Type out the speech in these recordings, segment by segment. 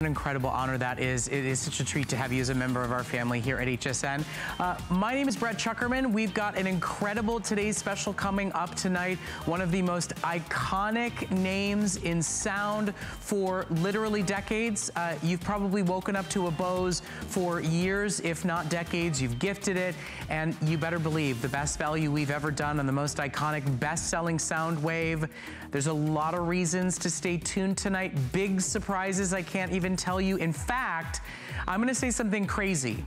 An incredible honor that is. It is such a treat to have you as a member of our family here at HSN. Uh, my name is Brett Chukerman. We've got an incredible today's special coming up tonight. One of the most iconic names in sound for literally decades. Uh, you've probably woken up to a Bose for years, if not decades. You've gifted it, and you better believe the best value we've ever done on the most iconic, best-selling sound wave. There's a lot of reasons to stay tuned tonight. Big surprises I can't even tell you. In fact, I'm gonna say something crazy.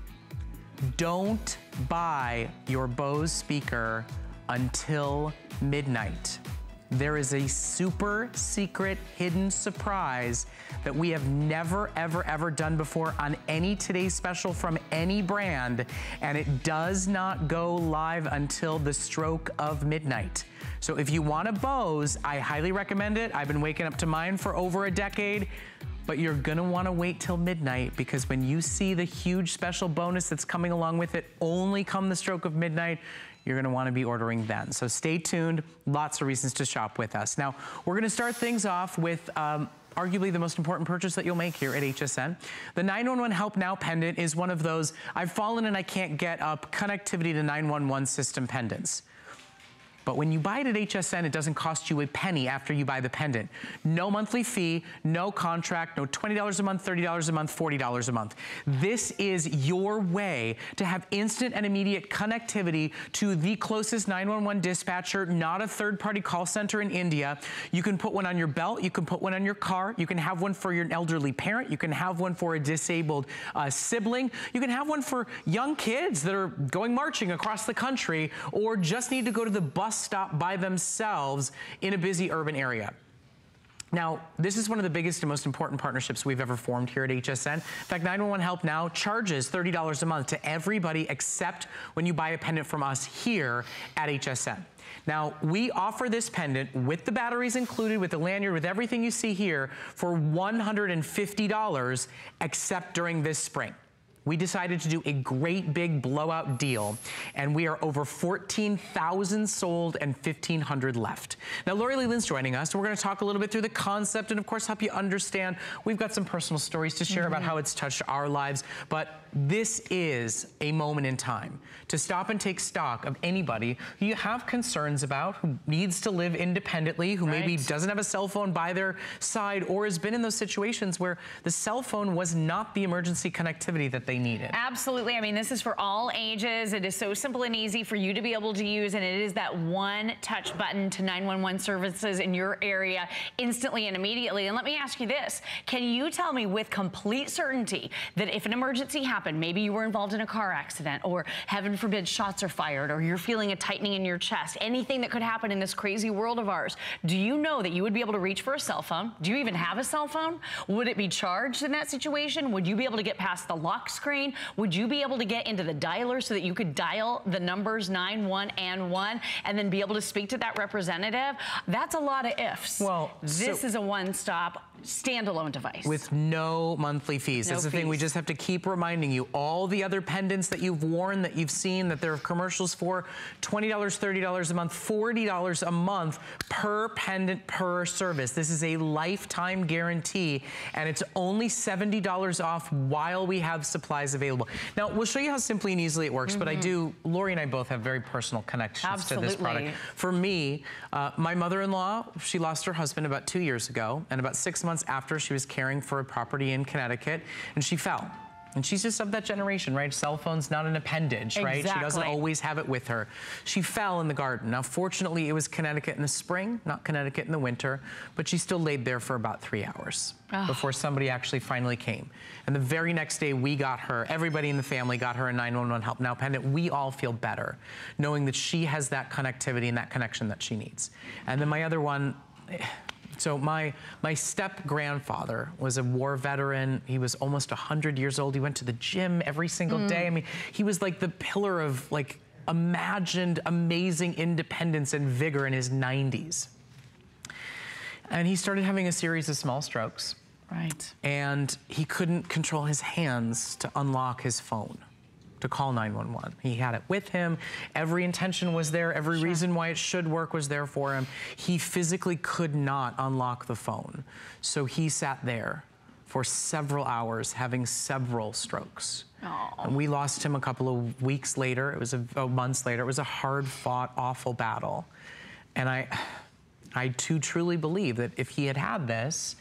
Don't buy your Bose speaker until midnight. There is a super secret hidden surprise that we have never, ever, ever done before on any Today's Special from any brand, and it does not go live until the stroke of midnight. So if you want a Bose, I highly recommend it. I've been waking up to mine for over a decade but you're gonna wanna wait till midnight because when you see the huge special bonus that's coming along with it only come the stroke of midnight, you're gonna wanna be ordering then. So stay tuned, lots of reasons to shop with us. Now, we're gonna start things off with um, arguably the most important purchase that you'll make here at HSN. The 911 Help Now pendant is one of those, I've fallen and I can't get up connectivity to 911 system pendants. But when you buy it at HSN, it doesn't cost you a penny after you buy the pendant. No monthly fee, no contract, no $20 a month, $30 a month, $40 a month. This is your way to have instant and immediate connectivity to the closest 911 dispatcher, not a third-party call center in India. You can put one on your belt, you can put one on your car, you can have one for your elderly parent, you can have one for a disabled uh, sibling, you can have one for young kids that are going marching across the country or just need to go to the bus bus stop by themselves in a busy urban area. Now, this is one of the biggest and most important partnerships we've ever formed here at HSN. In fact, 911 Help now charges $30 a month to everybody except when you buy a pendant from us here at HSN. Now, we offer this pendant with the batteries included, with the lanyard, with everything you see here for $150 except during this spring we decided to do a great big blowout deal and we are over 14,000 sold and 1,500 left. Now Lori Lee Lynn's joining us. We're gonna talk a little bit through the concept and of course help you understand. We've got some personal stories to share mm -hmm. about mm-hmm. how it's touched our lives, but this is a moment in time to stop and take stock of anybody who you have concerns about, who needs to live independently, who right. maybe doesn't have a cell phone by their side or has been in those situations where the cell phone was not the emergency connectivity that they needed. Absolutely. I mean, this is for all ages. It is so simple and easy for you to be able to use, and it is that one touch button to 911 services in your area instantly and immediately. And let me ask you this. Can you tell me with complete certainty that if an emergency happens, happen. Maybe you were involved in a car accident or heaven forbid shots are fired or you're feeling a tightening in your chest. Anything that could happen in this crazy world of ours. Do you know that you would be able to reach for a cell phone? Do you even have a cell phone? Would it be charged in that situation? Would you be able to get past the lock screen? Would you be able to get into the dialer so that you could dial the numbers 9, 1, and 1 and then be able to speak to that representative? That's a lot of ifs. Well, this so is a one-stop standalone device. With no monthly fees. No That's the fees. thing we just have to keep reminding you. All the other pendants that you've worn, that you've seen, that there are commercials for, $20, $30 a month, $40 a month per pendant per service. This is a lifetime guarantee, and it's only $70 off while we have supplies available. Now, we'll show you how simply and easily it works, mm -hmm. but I mm-hmm. do, Lori and I both have very personal connections Absolutely. to this product. For me, uh, my mother-in-law, she lost her husband about two years ago, and about six months months after she was caring for a property in Connecticut, and she fell. And she's just of that generation, right? Cell phone's not an appendage, exactly. right? She doesn't always have it with her. She fell in the garden. Now, fortunately, it was Connecticut in the spring, not Connecticut in the winter, but she still laid there for about three hours oh. before somebody actually finally came. And the very next day, we got her, everybody in the family got her a 911 Help Now pendant. We all feel better knowing that she has that connectivity and that connection that she needs. And then my other one, eh, so my, my step-grandfather was a war veteran. He was almost 100 years old. He went to the gym every single mm. day. I mean, he was like the pillar of like imagined amazing independence and vigor in his 90s. And he started having a series of small strokes. Right. And he couldn't control his hands to unlock his phone to call 911. He had it with him. Every intention was there. Every sure. reason why it should work was there for him. He physically could not unlock the phone. So he sat there for several hours, having several strokes. And we lost him a couple of weeks later. It was a, a months later. It was a hard fought, awful battle. And I, I too truly believe that if he had had this,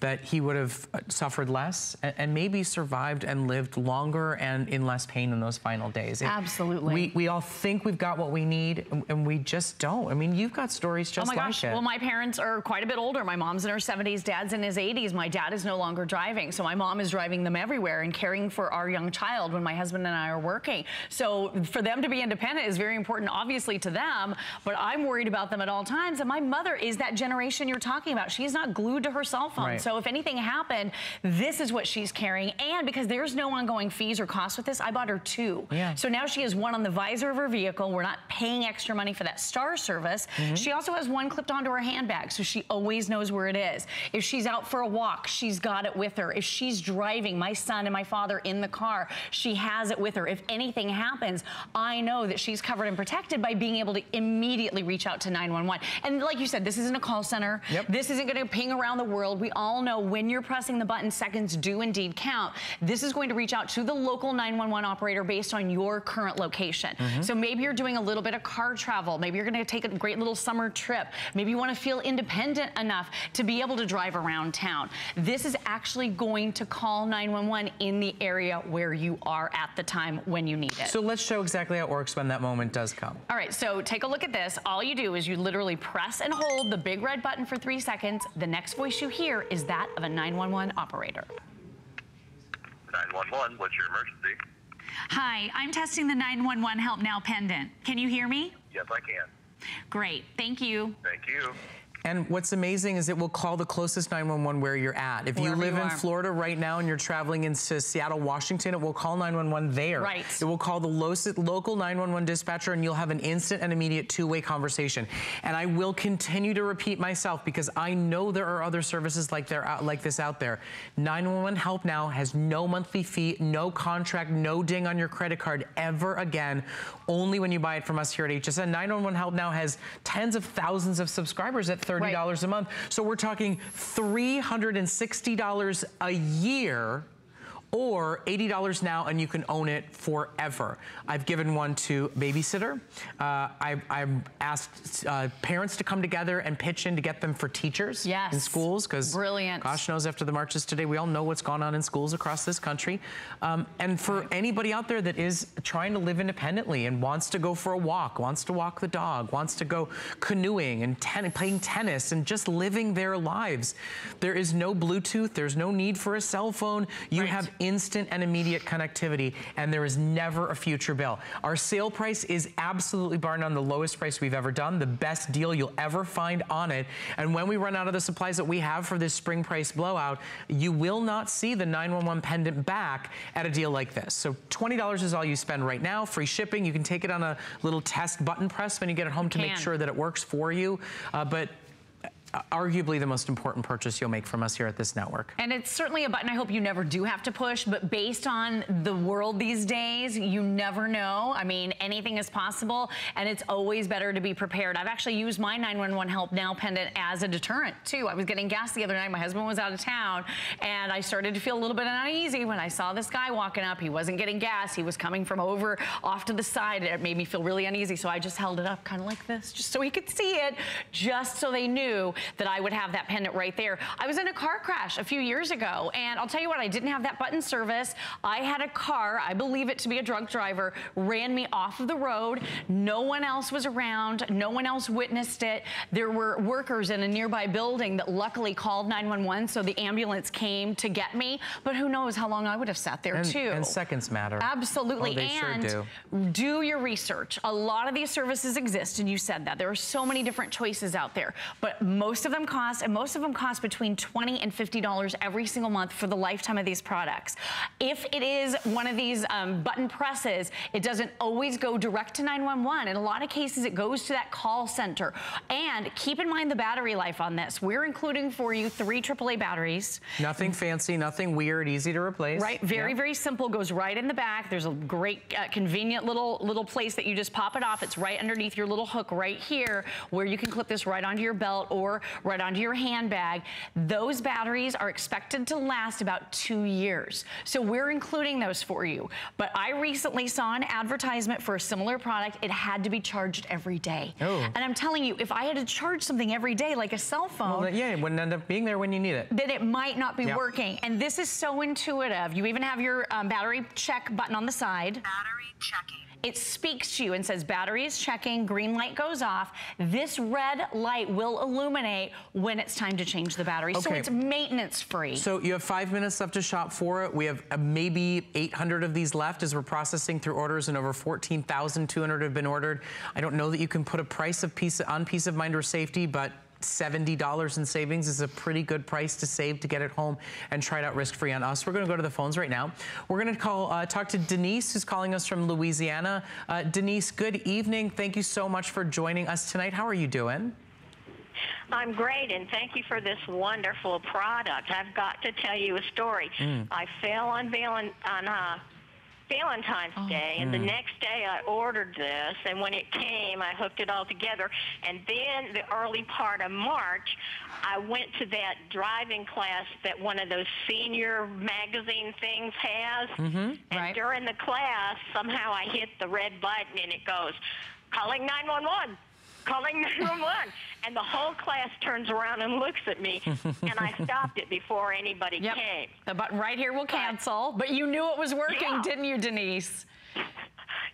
that he would have uh, suffered less and, and, maybe survived and lived longer and in less pain in those final days. It, Absolutely. We, we all think we've got what we need and, and, we just don't. I mean, you've got stories just like it. Oh my gosh. It. Well, my parents are quite a bit older. My mom's in her 70s, dad's in his 80s. My dad is no longer driving. So my mom is driving them everywhere and caring for our young child when my husband and I are working. So for them to be independent is very important, obviously, to them, but I'm worried about them at all times. And my mother is that generation you're talking about. She's not glued to her cell phone. Right. So if anything happened, this is what she's carrying. And because there's no ongoing fees or costs with this, I bought her two. Yeah. So now she has one on the visor of her vehicle. We're not paying extra money for that star service. Mm -hmm. She also has one clipped onto her handbag, so she always knows where it is. If she's out for a walk, she's got it with her. If she's driving my son and my father in the car, she has it with her. If anything happens, I know that she's covered and protected by being able to immediately reach out to 911. And like you said, this isn't a call center. Yep. This isn't going to ping around the world. We all know when you're pressing the button, seconds do indeed count. This is going to reach out to the local 911 operator based on your current location. Mm -hmm. So maybe you're doing a little bit of car travel. Maybe you're going to take a great little summer trip. Maybe you want to feel independent enough to be able to drive around town. This is actually going to call 911 in the area where you are at the time when you need it. So let's show exactly how it works when that moment does come. All right, so take a look at this. All you do is you literally press and hold the big red button for three seconds. The next voice you hear is that of a 911 operator. 911, what's your emergency? Hi, I'm testing the 911 Help Now pendant. Can you hear me? Yes, I can. Great, thank you. Thank you. And what's amazing is it will call the closest 911 where you're at. If Wherever you live you in Florida right now and you're traveling into Seattle, Washington, it will call 911 there. Right. It will call the local 911 dispatcher and you'll have an instant and immediate two-way conversation. And I will continue to repeat myself because I know there are other services like, there, uh, like this out there. 911 Help Now has no monthly fee, no contract, no ding on your credit card ever again, only when you buy it from us here at HSN. 911 Help Now has tens of thousands of subscribers at 30 $30 right. a month. So we're talking $360 a year or $80 now and you can own it forever. I've given one to babysitter. Uh, I've, I've, asked uh, parents to come together and pitch in to get them for teachers yes. in schools because Brilliant. gosh knows after the marches today, we all know what's gone on in schools across this country. Um, and for right. anybody out there that is trying to live independently and wants to go for a walk, wants to walk the dog, wants to go canoeing and ten playing tennis and just living their lives. There is no Bluetooth. There's no need for a cell phone. You right. have instant and immediate connectivity, and there is never a future bill. Our sale price is absolutely bar none the lowest price we've ever done, the best deal you'll ever find on it. And when we run out of the supplies that we have for this spring price blowout, you will not see the 911 pendant back at a deal like this. So $20 is all you spend right now, free shipping. You can take it on a little test button press when you get it home to make sure that it works for you. Uh, but arguably the most important purchase you'll make from us here at this network. And it's certainly a button I hope you never do have to push, but based on the world these days, you never know. I mean, anything is possible, and it's always better to be prepared. I've actually used my 911 Help Now pendant as a deterrent, too. I was getting gas the other night. My husband was out of town, and I started to feel a little bit uneasy when I saw this guy walking up. He wasn't getting gas. He was coming from over off to the side. And it made me feel really uneasy, so I just held it up kind of like this, just so he could see it, just so they knew that I would have that pendant right there. I was in a car crash a few years ago, and I'll tell you what, I didn't have that button service. I had a car, I believe it to be a drunk driver, ran me off of the road. No one else was around. No one else witnessed it. There were workers in a nearby building that luckily called 911, so the ambulance came to get me. But who knows how long I would have sat there, and, too. And seconds matter. Absolutely. Oh, they and sure do. do your research. A lot of these services exist, and you said that. There are so many different choices out there, but most of them cost, and most of them cost between 20 and $50 every single month for the lifetime of these products. If it is one of these um, button presses, it doesn't always go direct to 911. In a lot of cases, it goes to that call center. And keep in mind the battery life on this. We're including for you three AAA batteries. Nothing fancy, nothing weird, easy to replace. Right, very, yeah. very simple, goes right in the back. There's a great, uh, convenient little, little place that you just pop it off. It's right underneath your little hook right here where you can clip this right onto your belt or or right onto your handbag. Those batteries are expected to last about two years. So we're including those for you. But I recently saw an advertisement for a similar product. It had to be charged every day. Oh. And I'm telling you, if I had to charge something every day, like a cell phone, well, yeah, it wouldn't end up being there when you need it. then it might not be Yep. working. And this is so intuitive. You even have your um, battery check button on the side. Battery checking. It speaks to you and says battery is checking, green light goes off. This red light will illuminate when it's time to change the battery. So it's maintenance free. So you have five minutes left to shop for it. We have uh, maybe 800 of these left as we're processing through orders and over 14,200 have been ordered. I don't know that you can put a price of peace on peace of mind or safety, but $70 in savings is a pretty good price to save to get it home and try it out risk-free on us. We're gonna go to the phones right now. We're gonna call, uh, talk to Denise, who's calling us from Louisiana. Uh, Denise, good evening. Thank you so much for joining us tonight. How are you doing? I'm great, and thank you for this wonderful product. I've got to tell you a story. I fell on, on uh, Valentine's oh, Day, and the mm. next day I ordered this, and when it came, I hooked it all together. And then the early part of March, I went to that driving class that one of those senior magazine things has. Mm-hmm. And Right. during the class, somehow I hit the red button, and it goes, calling 911 calling 911. and the whole class turns around and looks at me, and I stopped it before anybody Yep. came. The button right here will cancel, but you knew it was working, Yeah. didn't you, Denise?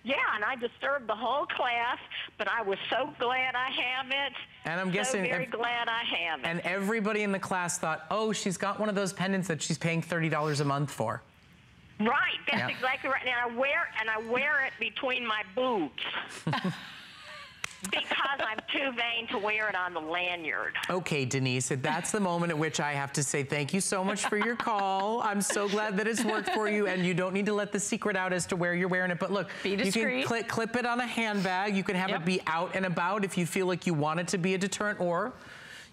Yeah, and I disturbed the whole class, but I was so glad I have it. And I'm so guessing very glad I have it. And everybody in the class thought, oh, she's got one of those pendants that she's paying $30 a month for. right, that's Yeah. exactly right. And I wear and I wear it between my boobs. because I'm too vain to wear it on the lanyard. Okay, Denise, that's the moment at which I have to say thank you so much for your call. I'm so glad that it's worked for you, and you don't need to let the secret out as to where you're wearing it. But look, Be you can discreet. clip, clip it on a handbag. You can have Yep. it be out and about if you feel like you want it to be a deterrent, or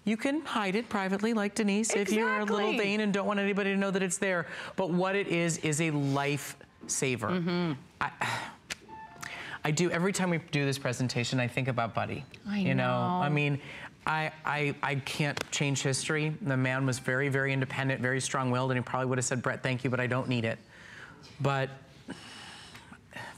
you can hide it privately like Denise if you're a little vain and don't want anybody to know that it's there. But what it is, is a life saver. Mm-hmm. I, I do every time we do this presentation. I think about Buddy. I you know, I mean, I, I I can't change history. The man was very very independent, very strong-willed, and he probably would have said, "Brett, thank you, but I don't need it." But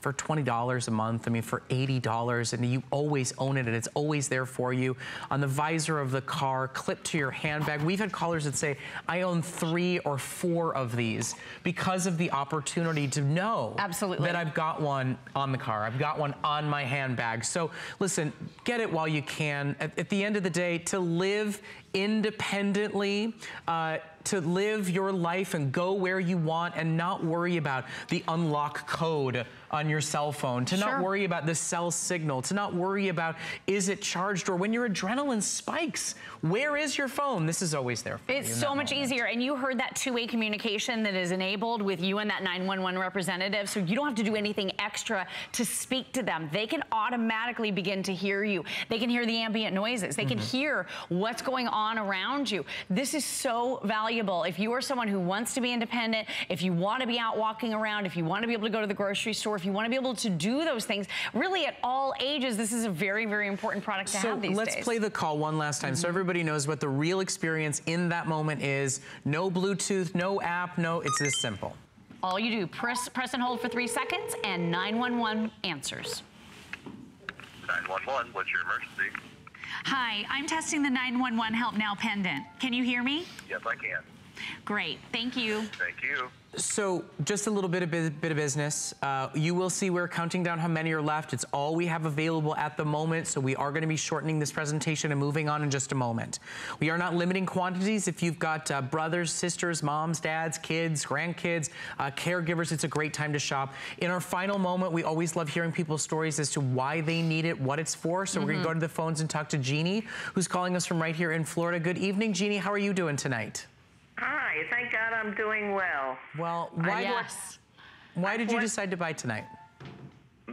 for $20 a month, I mean, for $80, and you always own it, and it's always there for you. On the visor of the car, clipped to your handbag. We've had callers that say, I own three or four of these because of the opportunity to know Absolutely. that I've got one on the car. I've got one on my handbag. So listen, get it while you can. At, at the end of the day, to live independently, uh, to live your life and go where you want and not worry about the unlock code on your cell phone, to Sure. not worry about the cell signal, to not worry about is it charged or when your adrenaline spikes, where is your phone? This is always there. It's so much moment. easier. And you heard that two-way communication that is enabled with you and that 911 representative. So you don't have to do anything extra to speak to them. They can automatically begin to hear you. They can hear the ambient noises. They can Mm-hmm. hear what's going on around you. This is so valuable. If you are someone who wants to be independent, if you want to be out walking around, if you want to be able to go to the grocery store, if you want to be able to do those things, really at all ages, this is a very, very important product to So have these let's days. play the call one last time so mm-hmm. everybody knows what the real experience in that moment is. No Bluetooth, no app, no, it's this simple. All you do, press, press and hold for three seconds, and 911 answers. 911, what's your emergency? Hi, I'm testing the 911 Help Now pendant. Can you hear me? Yes, I can. Great, thank you. Thank you. So just a little bit of bit of business. Uh, you will see we're counting down how many are left. It's all we have available at the moment. So we are going to be shortening this presentation and moving on in just a moment. We are not limiting quantities. If you've got uh, brothers, sisters, moms, dads, kids, grandkids, uh, caregivers, it's a great time to shop. In our final moment, we always love hearing people's stories as to why they need it, what it's for. So we're going to go to the phones and talk to Jeannie, who's calling us from right here in Florida. Good evening, Jeannie. How are you doing tonight? Hi, thank God I'm doing well Well, why, yes. why did you decide to buy tonight?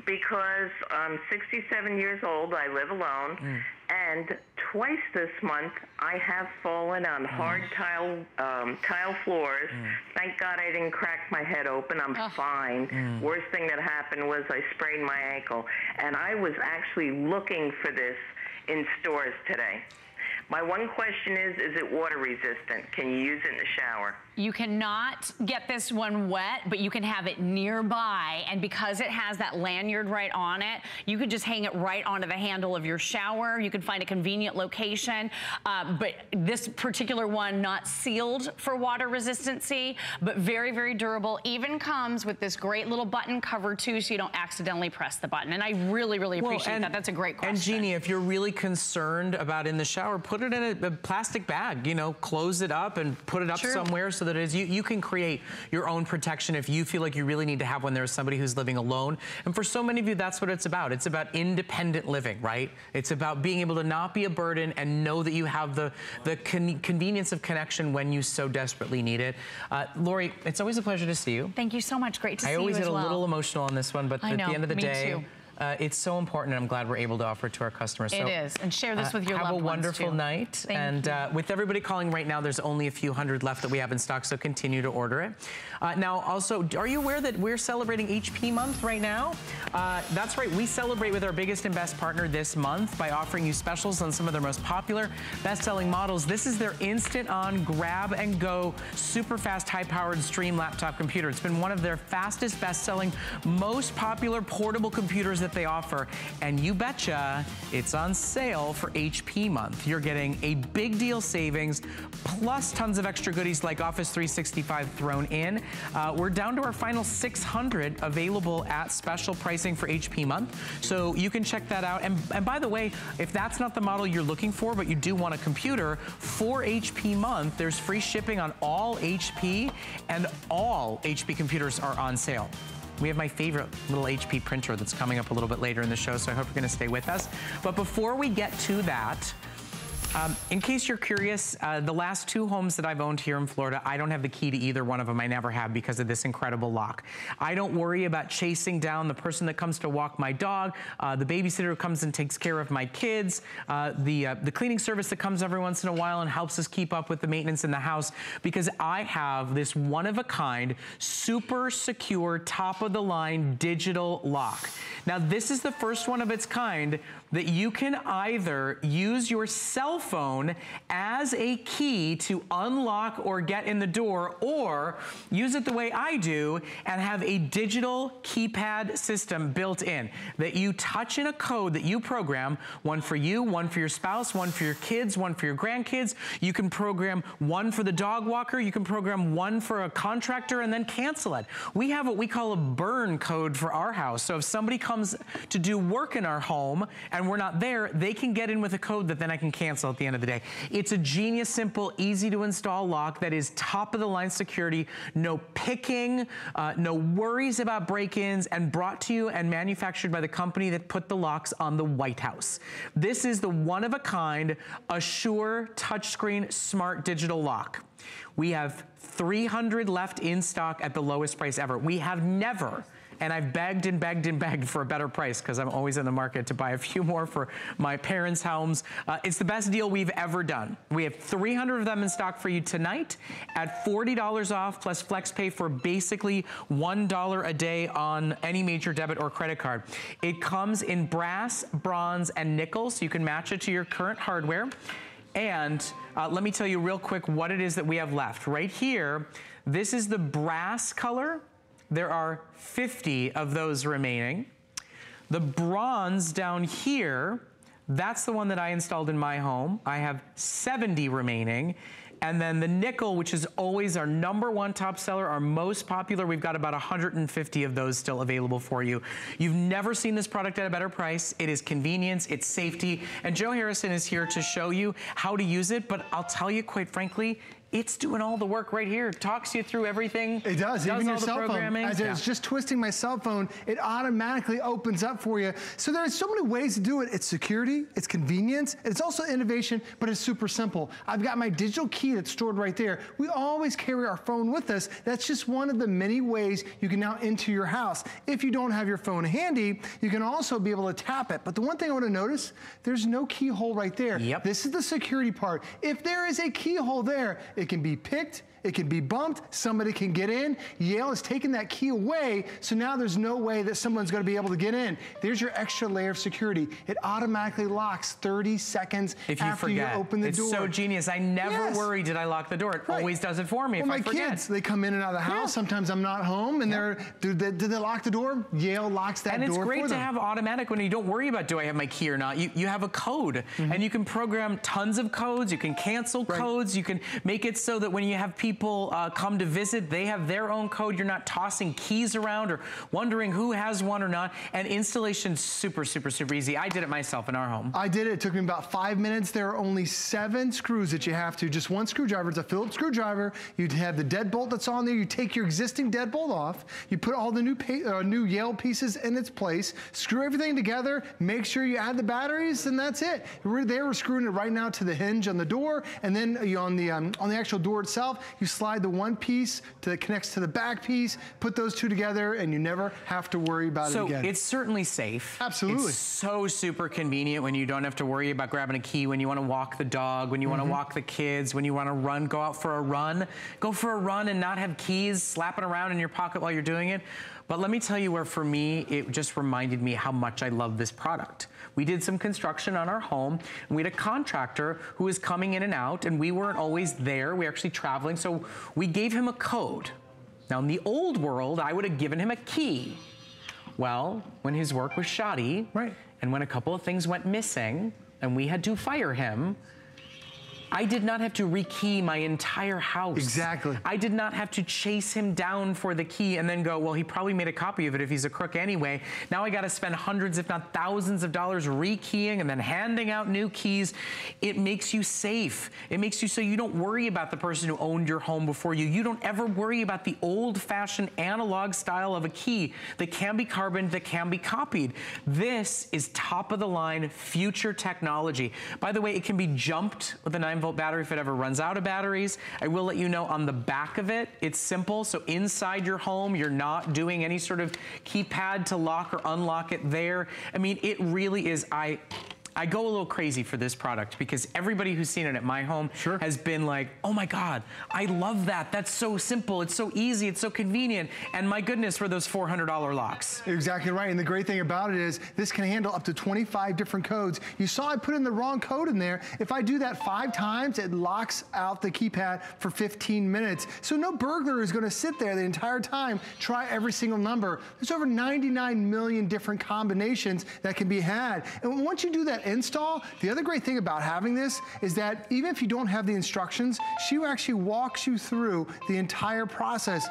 because I'm 67 years old. I live alone, Mm. and twice this month I have fallen on Mm. hard tile um, tile floors. Thank God I didn't crack my head open. I'm fine. Mm. Worst thing that happened was I sprained my ankle, and I was actually looking for this in stores today. My one question is, is it water resistant? Can you use it in the shower? You cannot get this one wet, but you can have it nearby. And because it has that lanyard right on it, you could just hang it right onto the handle of your shower. You can find a convenient location. Uh, but this particular one, not sealed for water resistancy, but very, very durable. Even comes with this great little button cover too, so you don't accidentally press the button. And I really, really appreciate well, and, that. That's a great question. And Jeannie, if you're really concerned about in the shower, put it in a, a plastic bag, you know, close it up and put it up True. somewhere so that it is. You, you can create your own protection if you feel like you really need to have one. There's somebody who's living alone. And for so many of you, that's what it's about. It's about independent living, right? It's about being able to not be a burden and know that you have the, the con convenience of connection when you so desperately need it. Uh, Lori, it's always a pleasure to see you. Thank you so much. Great to I see you I always get a well. little emotional on this one, but I at know, the end of the day, too. Uh, it's so important, and I'm glad we're able to offer it to our customers. It is, and share this with your uh, loved Have a wonderful night. Thank and uh, with everybody calling right now, there's only a few hundred left that we have in stock, so continue to order it. Uh, now, also, are you aware that we're celebrating HP month right now? Uh, that's right, we celebrate with our biggest and best partner this month by offering you specials on some of their most popular, best-selling models. This is their instant-on, grab-and-go, super fast, high-powered Stream laptop computer. It's been one of their fastest, best-selling, most popular portable computers that they offer and you betcha it's on sale for HP month. You're getting a big deal savings plus tons of extra goodies like Office 365 thrown in. Uh, we're down to our final 600 available at special pricing for HP month. So you can check that out. And, and by the way, if that's not the model you're looking for, but you do want a computer for HP month, there's free shipping on all HP and all HP computers are on sale. We have my favorite little HP printer that's coming up a little bit later in the show, so I hope you're gonna stay with us. But before we get to that, um, in case you're curious, uh, the last two homes that I've owned here in Florida, I don't have the key to either one of them. I never have because of this incredible lock. I don't worry about chasing down the person that comes to walk my dog, uh, the babysitter who comes and takes care of my kids, uh, the, uh, the cleaning service that comes every once in a while and helps us keep up with the maintenance in the house because I have this one-of-a-kind, super secure, top-of-the-line digital lock. Now, this is the first one of its kind that you can either use your cell phone as a key to unlock or get in the door, or use it the way I do and have a digital keypad system built in that you touch in a code that you program, one for you, one for your spouse, one for your kids, one for your grandkids. You can program one for the dog walker, you can program one for a contractor and then cancel it. We have what we call a burn code for our house. So if somebody comes to do work in our home and we're not there, they can get in with a code that then I can cancel at the end of the day. It's a genius, simple, easy to install lock that is top of the line security, no picking, uh, no worries about break-ins, and brought to you and manufactured by the company that put the locks on the White House. This is the one of a kind, Assure touchscreen smart digital lock. We have 300 left in stock at the lowest price ever. We have never and I've begged and begged and begged for a better price because I'm always in the market to buy a few more for my parents' homes. Uh, it's the best deal we've ever done. We have 300 of them in stock for you tonight at $40 off plus flex pay for basically $1 a day on any major debit or credit card. It comes in brass, bronze, and nickel, so you can match it to your current hardware. And uh, let me tell you real quick what it is that we have left. Right here, this is the brass color. There are 50 of those remaining. The bronze down here, that's the one that I installed in my home. I have 70 remaining. And then the nickel, which is always our number one top seller, our most popular, we've got about 150 of those still available for you. You've never seen this product at a better price. It is convenience, it's safety, and Joe Harrison is here to show you how to use it, but I'll tell you quite frankly, it's doing all the work right here. It talks you through everything. It does, does even your cell phone. As yeah. it's just twisting my cell phone, it automatically opens up for you. So there's so many ways to do it. It's security, it's convenience, it's also innovation, but it's super simple. I've got my digital key that's stored right there. We always carry our phone with us. That's just one of the many ways you can now enter your house. If you don't have your phone handy, you can also be able to tap it. But the one thing I want to notice, there's no keyhole right there. Yep. This is the security part. If there is a keyhole there, it can be picked it can be bumped, somebody can get in. Yale has taken that key away, so now there's no way that someone's gonna be able to get in. There's your extra layer of security. It automatically locks 30 seconds If you after forget, you open the it's door. so genius. I never Yes. worry, did I lock the door? It Right. always does it for me well, if I forget. my kids, they come in and out of the house. Yeah. Sometimes I'm not home, and Yeah. they're, do they, did they lock the door? Yale locks that door and it's door great to have automatic when you don't worry about do I have my key or not. You, you have a code mm-hmm. and you can program tons of codes. You can cancel. Right. codes. You can make it so that when you have people uh, come to visit, they have their own code. You're not tossing keys around or wondering who has one or not. And installation's super, super, super easy. I did it myself in our home. I did it. It took me about five minutes. There are only seven screws that you have to. Just one screwdriver. It's a Phillips screwdriver. You'd have the deadbolt that's on there. You take your existing deadbolt off. You put all the new uh, new Yale pieces in its place. Screw everything together. Make sure you add the batteries, and that's it. We're there. We're screwing it right now to the hinge on the door, and then you on the um, on the actual door itself, you slide the one piece that connects to the back piece. Put those two together, and you never have to worry about So it again. So it's certainly safe. Absolutely. It's so super convenient when you don't have to worry about grabbing a key when you want to walk the dog, when you want to mm-hmm. walk the kids, when you want to run, go out for a run. Go for a run and not have keys slapping around in your pocket while you're doing it. But let me tell you where for me, it just reminded me how much I love this product. We did some construction on our home and we had a contractor who was coming in and out and we weren't always there. We were actually traveling. So we gave him a code. Now in the old world, I would have given him a key. Well, when his work was shoddy, Right. and when a couple of things went missing, and we had to fire him, I did not have to rekey my entire house. Exactly. I did not have to chase him down for the key and then go, well, he probably made a copy of it if he's a crook anyway. Now I got to spend hundreds, if not thousands of dollars rekeying and then handing out new keys. It makes you safe. It makes you so you don't worry about the person who owned your home before you. You don't ever worry about the old fashioned analog style of a key that can be carbon, that can be copied. This is top of the line future technology. By the way, it can be jumped with a 9 volt battery if it ever runs out of batteries. I will let you know on the back of it, it's simple. So inside your home, you're not doing any sort of keypad to lock or unlock it there. I mean, it really is. I. I go a little crazy for this product because everybody who's seen it at my home Sure. has been like, oh my God, I love that. That's so simple. It's so easy. It's so convenient. And my goodness, for those $400 locks. Exactly right. And the great thing about it is this can handle up to 25 different codes. You saw I put in the wrong code in there. If I do that five times, it locks out the keypad for 15 minutes. So no burglar is going to sit there the entire time, try every single number. There's over 99 million different combinations that can be had. And once you do that install, the other great thing about having this is that even if you don't have the instructions, she actually walks you through the entire process.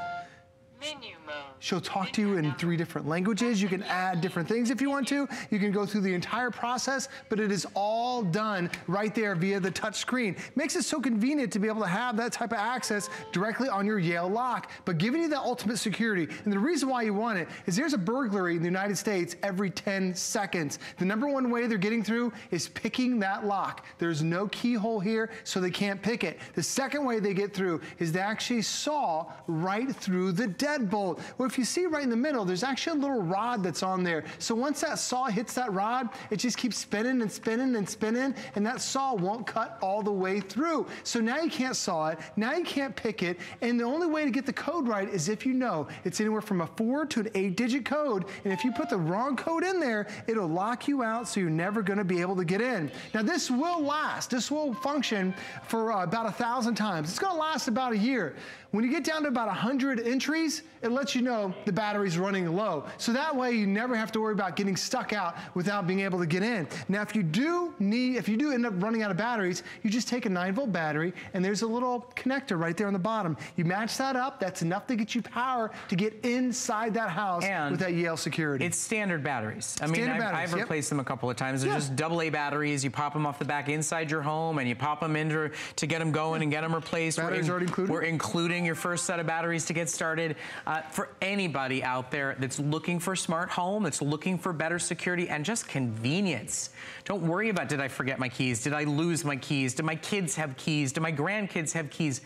Menu. She'll talk to you in three different languages. You can add different things if you want to. You can go through the entire process, but it is all done right there via the touch screen. Makes it so convenient to be able to have that type of access directly on your Yale lock, but giving you that ultimate security. And the reason why you want it is there's a burglary in the United States every 10 seconds. The number one way they're getting through is picking that lock. There's no keyhole here, so they can't pick it. The second way they get through is they actually saw right through the deadbolt. Well, if you see right in the middle, there's actually a little rod that's on there. So once that saw hits that rod, it just keeps spinning and spinning and spinning, and that saw won't cut all the way through. So now you can't saw it, now you can't pick it, and the only way to get the code right is if you know it's anywhere from a four to an eight digit code, and if you put the wrong code in there, it'll lock you out so you're never gonna be able to get in. Now this will last, this will function for uh, about a thousand times. It's gonna last about a year. When you get down to about 100 entries, it lets you know the battery's running low. So that way you never have to worry about getting stuck out without being able to get in. Now, if you do need, if you do end up running out of batteries, you just take a 9 volt battery and there's a little connector right there on the bottom. You match that up, that's enough to get you power to get inside that house And with that Yale security. It's standard batteries. I mean, Standard I've, batteries, I've yep. replaced them a couple of times. They're Yeah. just double A batteries. You pop them off the back inside your home, and you pop them into to get them going and get them replaced. Batteries we're already included? We're including your first set of batteries to get started. Uh, for anybody out there that's looking for smart home, that's looking for better security and just convenience. Don't worry about did I forget my keys? Did I lose my keys? Do my kids have keys? Do my grandkids have keys?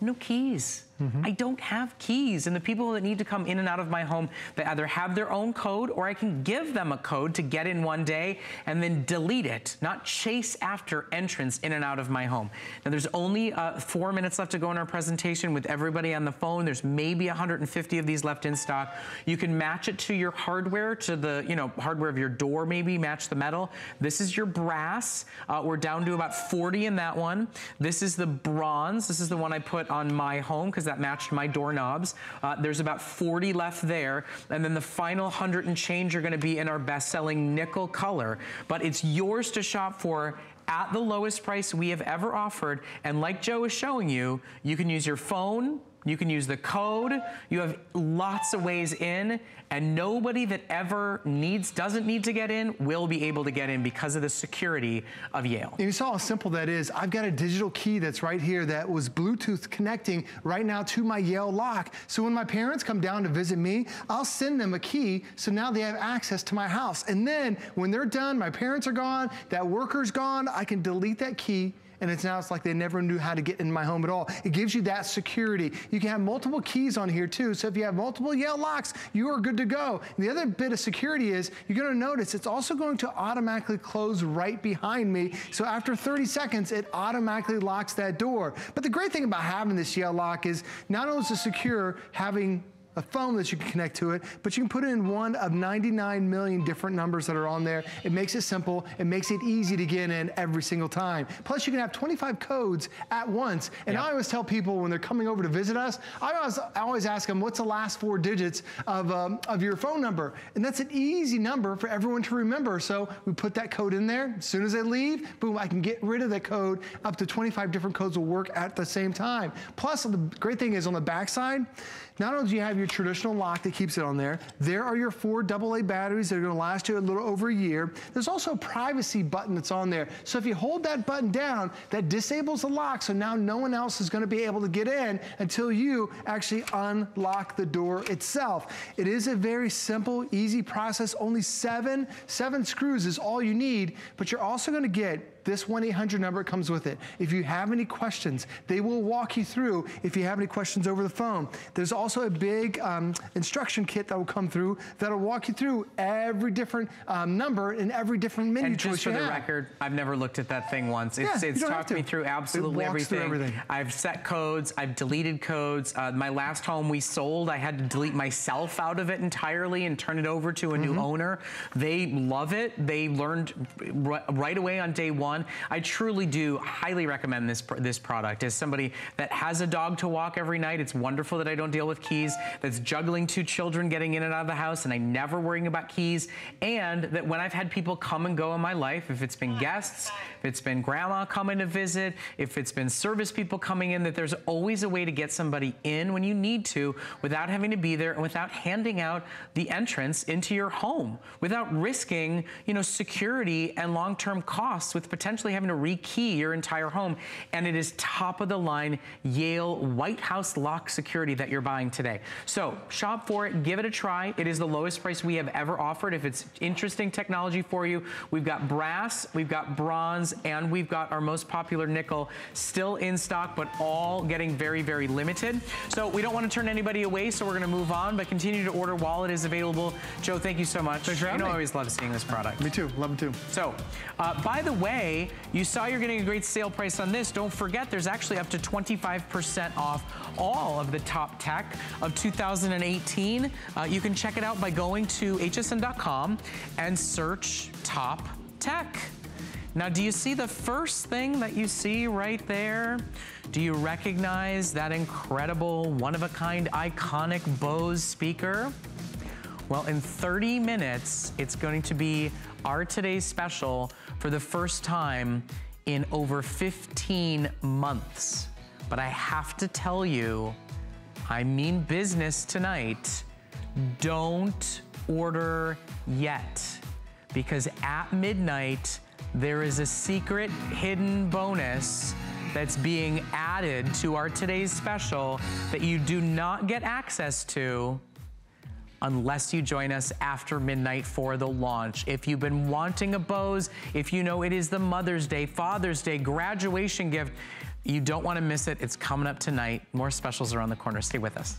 No keys. Mm -hmm. I don't have keys. And the people that need to come in and out of my home, they either have their own code or I can give them a code to get in one day and then delete it, not chase after entrance in and out of my home. Now there's only uh, four minutes left to go in our presentation with everybody on the phone. There's maybe 150 of these left in stock. You can match it to your hardware, to the, you know, hardware of your door maybe, match the metal. This is your brass. Uh, we're down to about 40 in that one. This is the bronze. This is the one I put on my home because that matched my doorknobs. Uh, there's about 40 left there. And then the final 100 and change are gonna be in our best-selling nickel color. But it's yours to shop for at the lowest price we have ever offered. And like Joe is showing you, you can use your phone, you can use the code. You have lots of ways in and nobody that ever needs, doesn't need to get in will be able to get in because of the security of Yale. And you saw how simple that is. I've got a digital key that's right here that was Bluetooth connecting right now to my Yale lock. So when my parents come down to visit me, I'll send them a key so now they have access to my house. And then when they're done, my parents are gone, that worker's gone, I can delete that key and it's now it's like they never knew how to get in my home at all. It gives you that security. You can have multiple keys on here too. So if you have multiple Yale locks, you are good to go. And the other bit of security is you're gonna notice it's also going to automatically close right behind me. So after 30 seconds, it automatically locks that door. But the great thing about having this Yale lock is not only is it secure, having a phone that you can connect to it, but you can put it in one of 99 million different numbers that are on there. It makes it simple. It makes it easy to get in every single time. Plus, you can have 25 codes at once. And yep. I always tell people when they're coming over to visit us, I always, I always ask them, what's the last four digits of, um, of your phone number? And that's an easy number for everyone to remember. So we put that code in there. As soon as they leave, boom, I can get rid of the code. Up to 25 different codes will work at the same time. Plus, the great thing is on the backside, not only do you have your traditional lock that keeps it on there, there are your four AA batteries that are gonna last you a little over a year. There's also a privacy button that's on there. So if you hold that button down, that disables the lock, so now no one else is gonna be able to get in until you actually unlock the door itself. It is a very simple, easy process. Only seven, seven screws is all you need, but you're also gonna get this 1-800 number comes with it. If you have any questions, they will walk you through if you have any questions over the phone. There's also a big um, instruction kit that will come through that'll walk you through every different um, number and every different menu and choice just for the have. record, I've never looked at that thing once. It's, yeah, it's talked me through absolutely everything. Through everything. I've set codes, I've deleted codes. Uh, my last home we sold, I had to delete myself out of it entirely and turn it over to a mm -hmm. new mm-hmm. owner. They love it. They learned right away on day one. I truly do highly recommend this, this product. As somebody that has a dog to walk every night, it's wonderful that I don't deal with keys, that's juggling two children getting in and out of the house, and I never worrying about keys, and that when I've had people come and go in my life, if it's been guests, it's been grandma coming to visit, if it's been service people coming in, that there's always a way to get somebody in when you need to without having to be there and without handing out the entrance into your home, without risking, you know, security and long-term costs with potentially having to rekey your entire home. And it is top of the line Yale White House lock security that you're buying today. So shop for it, give it a try. It is the lowest price we have ever offered. If it's interesting technology for you, we've got brass, we've got bronze, and we've got our most popular nickel still in stock, but all getting very, very limited. So we don't want to turn anybody away, so we're going to move on, but continue to order while it is available. Joe, thank you so much. Thanks for having you know, me. I always love seeing this product. Me too. Love it too. So, uh, by the way, you saw you're getting a great sale price on this. Don't forget, there's actually up to 25% off all of the top tech of 2018. Uh, you can check it out by going to hsn.com and search top tech. Now, do you see the first thing that you see right there? Do you recognize that incredible, one-of-a-kind, iconic Bose speaker? Well, in 30 minutes, it's going to be our today's special for the first time in over 15 months. But I have to tell you, I mean business tonight. Don't order yet because at midnight, there is a secret hidden bonus that's being added to our today's special that you do not get access to unless you join us after midnight for the launch. If you've been wanting a Bose, if you know it is the Mother's Day, Father's Day, graduation gift, You don't want to miss it. It's coming up tonight. More specials around the corner. Stay with us.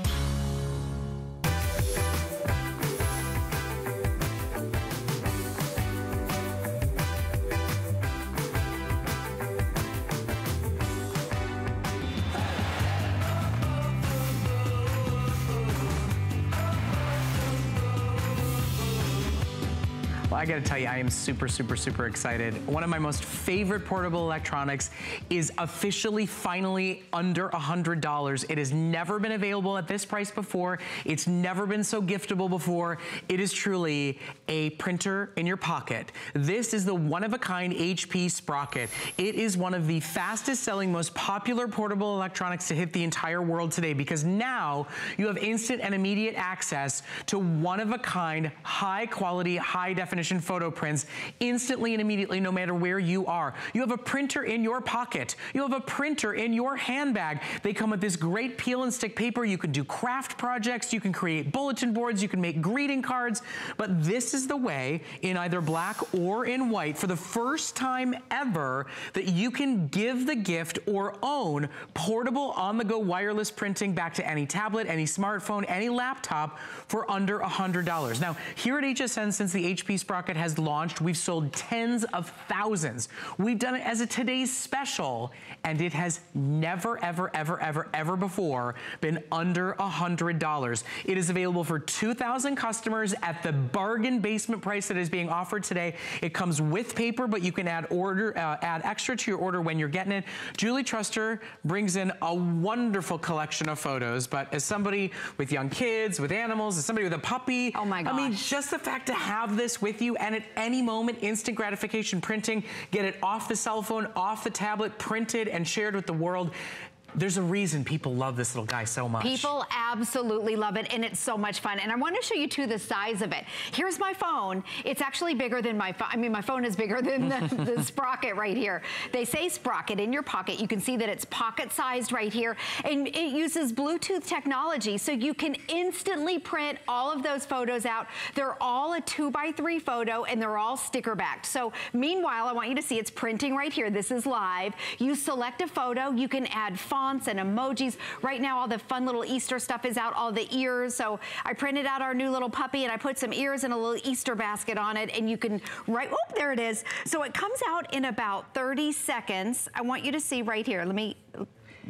I gotta tell you, I am super, super, super excited. One of my most favorite portable electronics is officially finally under $100. It has never been available at this price before. It's never been so giftable before. It is truly a printer in your pocket. This is the one-of-a-kind HP Sprocket. It is one of the fastest selling, most popular portable electronics to hit the entire world today because now you have instant and immediate access to one-of-a-kind, high-quality, high-definition photo prints instantly and immediately no matter where you are. You have a printer in your pocket. You have a printer in your handbag. They come with this great peel and stick paper. You can do craft projects. You can create bulletin boards. You can make greeting cards. But this is the way in either black or in white for the first time ever that you can give the gift or own portable on-the-go wireless printing back to any tablet, any smartphone, any laptop for under $100. Now, here at HSN, since the HP Sprocket has launched, we've sold tens of thousands. We've done it as a today's special, and it has never, ever, ever, ever, ever before been under $100. It is available for 2,000 customers at the bargain basement price that is being offered today. It comes with paper, but you can add order, uh, add extra to your order when you're getting it. Julie Truster brings in a wonderful collection of photos, but as somebody with young kids, with animals, as somebody with a puppy, Oh my I mean, just the fact to have this with you and at any moment, instant gratification printing, get it off the cell phone, off the tablet, printed and shared with the world. There's a reason people love this little guy so much. People absolutely love it, and it's so much fun. And I want to show you, too, the size of it. Here's my phone. It's actually bigger than my phone. I mean, my phone is bigger than the, the sprocket right here. They say sprocket in your pocket. You can see that it's pocket-sized right here. And it uses Bluetooth technology, so you can instantly print all of those photos out. They're all a two by three photo, and they're all sticker backed. So meanwhile, I want you to see it's printing right here. This is live. You select a photo. You can add fonts and emojis. Right now, all the fun little Easter stuff is out, all the ears. So I printed out our new little puppy and I put some ears and a little Easter basket on it and you can write, oh, there it is. So it comes out in about 30 seconds. I want you to see right here. Let me,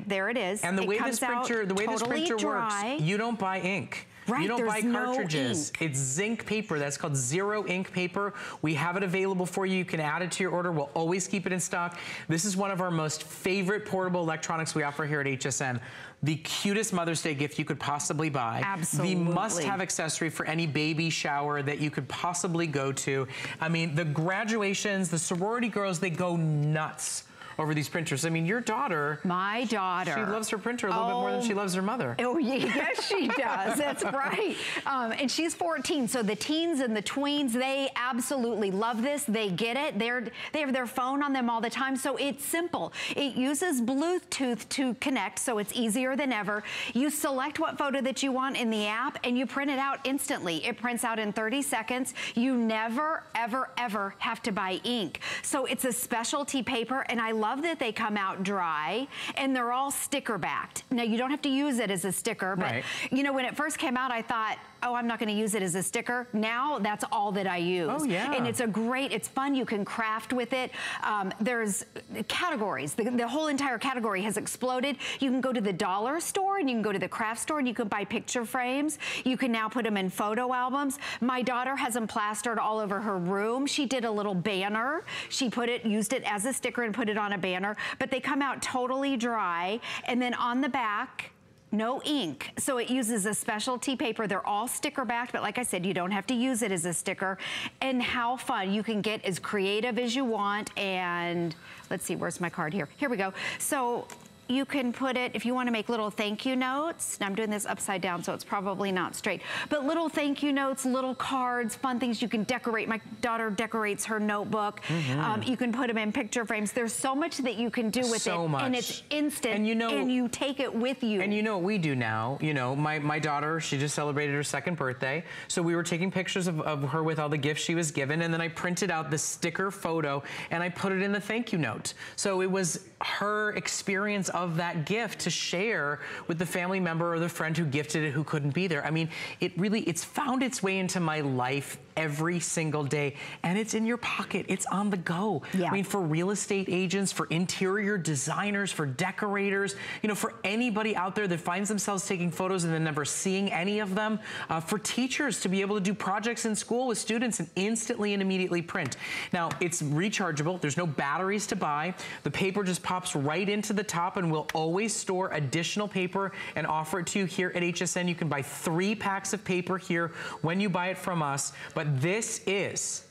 there it is. And the it way this printer, the way this printer dry. works, you don't buy ink. Right, You don't buy cartridges. ink. It's ZINK paper. That's called zero ink paper. We have it available for you. You can add it to your order. We'll always keep it in stock. This is one of our most favorite portable electronics we offer here at HSN. The cutest Mother's Day gift you could possibly buy. Absolutely. The must-have accessory for any baby shower that you could possibly go to. I mean, the graduations, the sorority girls, they go nuts over these printers. I mean, your daughter, My daughter. she loves her printer a little bit more than she loves her mother. Oh, yeah, yes, she does. That's right. Um, and she's 14. So the teens and the tweens, they absolutely love this. They get it. They're, they have their phone on them all the time. So it's simple. It uses Bluetooth to connect, so it's easier than ever. You select what photo that you want in the app and you print it out instantly. It prints out in 30 seconds. You never, ever, ever have to buy ink. So it's a specialty paper, and I love that they come out dry and they're all sticker backed. Now, you don't have to use it as a sticker, but Right. you know, when it first came out, I thought, oh, I'm not gonna use it as a sticker. Now, that's all that I use. Oh, yeah. And it's a great, it's fun. You can craft with it. Um, there's categories. The, the whole entire category has exploded. You can go to the dollar store and you can go to the craft store and you can buy picture frames. You can now put them in photo albums. My daughter has them plastered all over her room. She did a little banner. She put it, used it as a sticker and put it on a banner, but they come out totally dry. And then on the back, no ink. So it uses a specialty paper. They're all sticker backed, but like I said, you don't have to use it as a sticker. And how fun. You can get as creative as you want. And let's see, where's my card here? Here we go. So you can put it, if you want to make little thank you notes, I'm doing this upside down, so it's probably not straight, but little thank you notes, little cards, fun things you can decorate. My daughter decorates her notebook. Um, you can put them in picture frames. There's so much that you can do with So it. much. And it's instant. And you know- and you take it with you. And you know what we do now? You know, my, my daughter, she just celebrated her second birthday. So we were taking pictures of, of her with all the gifts she was given. And then I printed out the sticker photo and I put it in the thank you note. So it was her experience of that gift to share with the family member or the friend who gifted it who couldn't be there. I mean, it really, it's found its way into my life every single day and it's in your pocket. It's on the go. Yeah. I mean, for real estate agents, for interior designers, for decorators, you know, for anybody out there that finds themselves taking photos and then never seeing any of them, uh, for teachers to be able to do projects in school with students and instantly and immediately print. Now, it's rechargeable. There's no batteries to buy. The paper just pops right into the top and we'll always store additional paper and offer it to you here at HSN. You can buy three packs of paper here when you buy it from us. But this is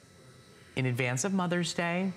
in advance of Mother's Day,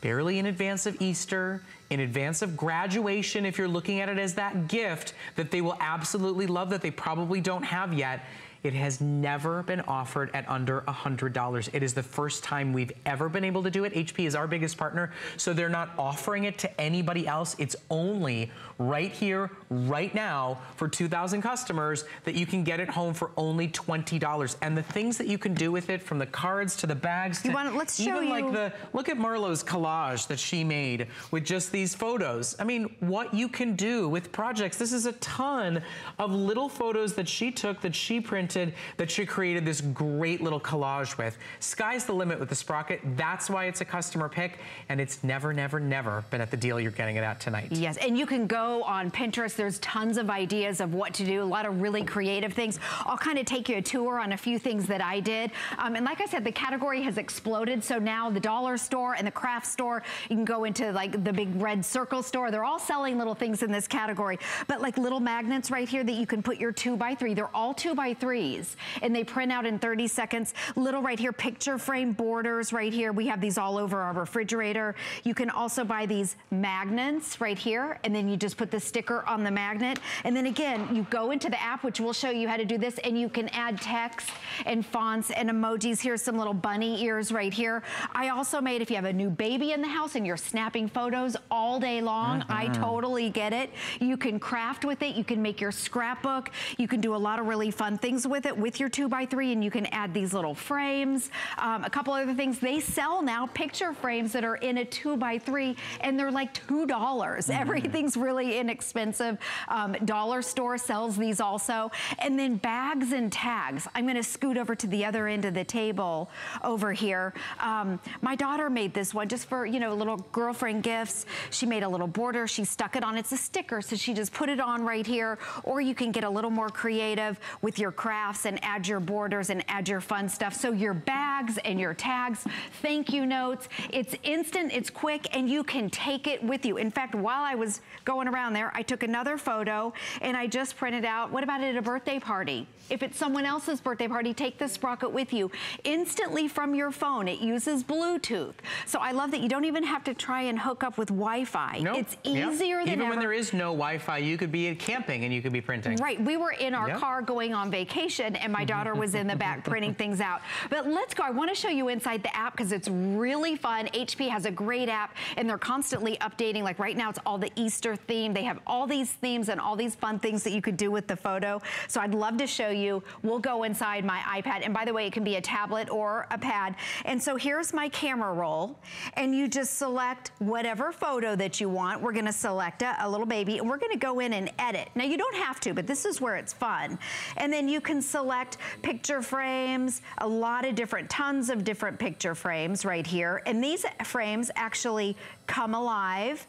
barely in advance of Easter, in advance of graduation, if you're looking at it as that gift that they will absolutely love that they probably don't have yet. It has never been offered at under $100. It is the first time we've ever been able to do it. HP is our biggest partner, so they're not offering it to anybody else. It's only right here, right now, for 2,000 customers that you can get it home for only $20. And the things that you can do with it, from the cards to the bags You to want- let's show even like the, look at Marlo's collage that she made with just these photos. I mean, what you can do with projects. This is a ton of little photos that she took, that she printed, that she created this great little collage with. Sky's the limit with the Sprocket. That's why it's a customer pick, and it's never, never, never been at the deal you're getting it at tonight. Yes, and you can go on Pinterest. There's tons of ideas of what to do, a lot of really creative things. I'll kind of take you a tour on a few things that I did. Um, and like I said, the category has exploded. So now the dollar store and the craft store, you can go into like the big red circle store. They're all selling little things in this category. But like little magnets right here that you can put your two by three. They're all two by threes and they print out in 30 seconds. Little right here, picture frame borders right here. We have these all over our refrigerator. You can also buy these magnets right here and then you just put the sticker on the magnet. And then again, you go into the app, which will show you how to do this and you can add text and fonts and emojis. Here's some little bunny ears right here. I also made, if you have a new baby in the house and you're snapping photos all day long, I totally get it. You can craft with it. You can make your scrapbook. You can do a lot of really fun things with it with your two by three and you can add these little frames. Um, a couple other things, they sell now picture frames that are in a two by three and they're like $2. dollars Everything's really inexpensive. Um, Dollar store sells these also. And then bags and tags. I'm gonna scoot over to the other end of the table over here. Um, my daughter made this one just for, you know, little girlfriend gifts. She made a little border. She stuck it on. It's a sticker, so she just put it on right here. Or you can get a little more creative with your crafts and add your borders and add your fun stuff. So your bags and your tags, thank you notes, it's instant, it's quick, and you can take it with you. In fact, while I was going around there, I took another photo and I just printed out, what about at a birthday party? If it's someone else's birthday party, take the sprocket with you. Instantly from your phone, it uses Bluetooth. So I love that you don't even have to try and hook up with Wi-Fi. Nope. It's Yep. easier than Even ever. when there is no Wi-Fi, you could be camping and you could be printing. Right, we were in our Yep. car going on vacation and my daughter was in the back printing things out. But let's go, I wanna show you inside the app because it's really fun. HP has a great app and they're constantly updating. Like right now it's all the Easter theme. They have all these themes and all these fun things that you could do with the photo. So I'd love to show you. We'll go inside my iPad. And by the way, it can be a tablet or a pad. And so here's my camera roll and you just select whatever photo that you want. We're gonna select a, a little baby and we're gonna go in and edit. Now you don't have to, but this is where it's fun. And then you can select picture frames, a lot of different, tons of different picture frames right here. And these frames actually come alive.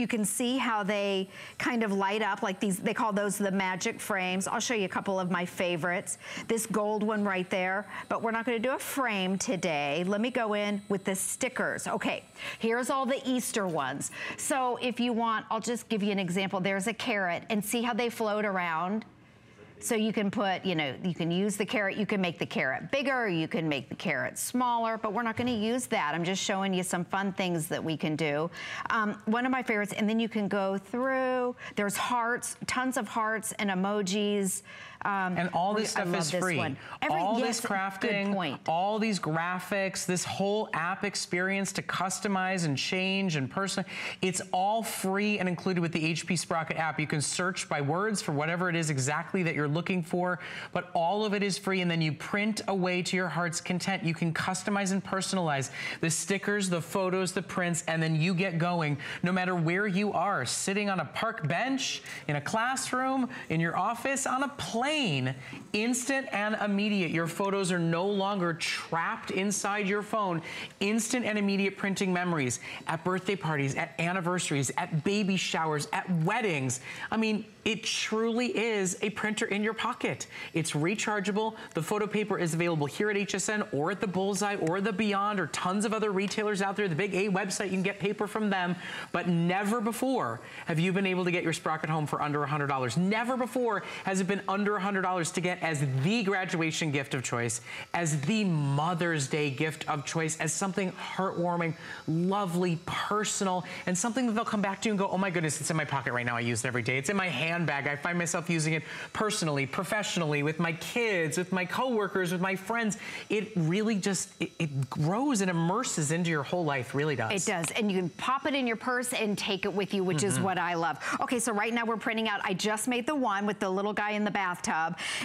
You can see how they kind of light up like these, they call those the magic frames. I'll show you a couple of my favorites. This gold one right there, but we're not gonna do a frame today. Let me go in with the stickers. Okay, here's all the Easter ones. So if you want, I'll just give you an example. There's a carrot and see how they float around. So you can put, you know, you can use the carrot, you can make the carrot bigger, you can make the carrot smaller, but we're not gonna use that. I'm just showing you some fun things that we can do. Um, one of my favorites, and then you can go through, there's hearts, tons of hearts and emojis. Um, And all this stuff is free. Every- all yes, this crafting, all these graphics, this whole app experience to customize and change and person, it's all free and included with the HP Sprocket app. You can search by words for whatever it is exactly that you're looking for, but all of it is free and then you print away to your heart's content. You can customize and personalize the stickers, the photos, the prints, and then you get going no matter where you are, sitting on a park bench, in a classroom, in your office, on a plane. Instant and immediate. Your photos are no longer trapped inside your phone. Instant and immediate printing memories at birthday parties, at anniversaries, at baby showers, at weddings. I mean, it truly is a printer in your pocket. It's rechargeable. The photo paper is available here at HSN or at the Bullseye or the Beyond or tons of other retailers out there. The Big A website, you can get paper from them. But never before have you been able to get your Sprocket home for under $100. Never before has it been under $100 to get as the graduation gift of choice, as the Mother's Day gift of choice, as something heartwarming, lovely, personal, and something that they'll come back to and go, oh my goodness, it's in my pocket right now. I use it every day. It's in my handbag. I find myself using it personally, professionally, with my kids, with my coworkers, with my friends. It really just, it, it grows and immerses into your whole life, really does. It does, and you can pop it in your purse and take it with you, which is Mhm. what I love. Okay, so right now we're printing out, I just made the one with the little guy in the bathtub,